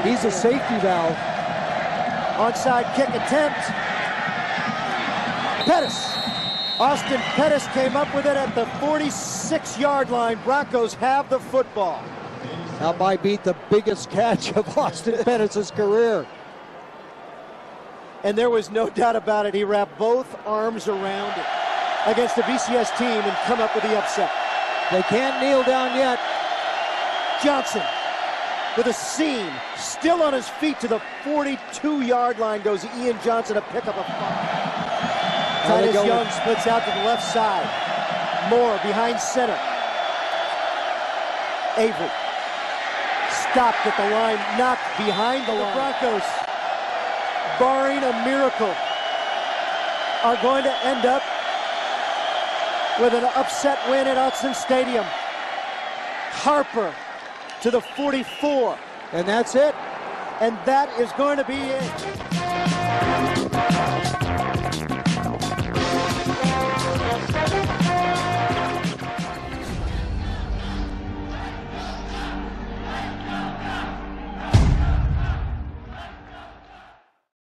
He's a safety valve. Onside kick attempt. Pettis. Austin Pettis came up with it at the 46-yard line. Broncos have the football. That might beat the biggest catch of Austin Pettis' career. And there was no doubt about it. He wrapped both arms around it against the BCS team and come up with the upset. They can't kneel down yet. Johnson with a seam, still on his feet to the 42-yard line goes Ian Johnson to pick up a five. Titus Young splits out to the left side. Moore behind center. Avery stopped at the line, knocked behind the line. The Broncos, barring a miracle, are going to end up with an upset win at Autzen Stadium. Harper to the 44. And that's it. And that is going to be it.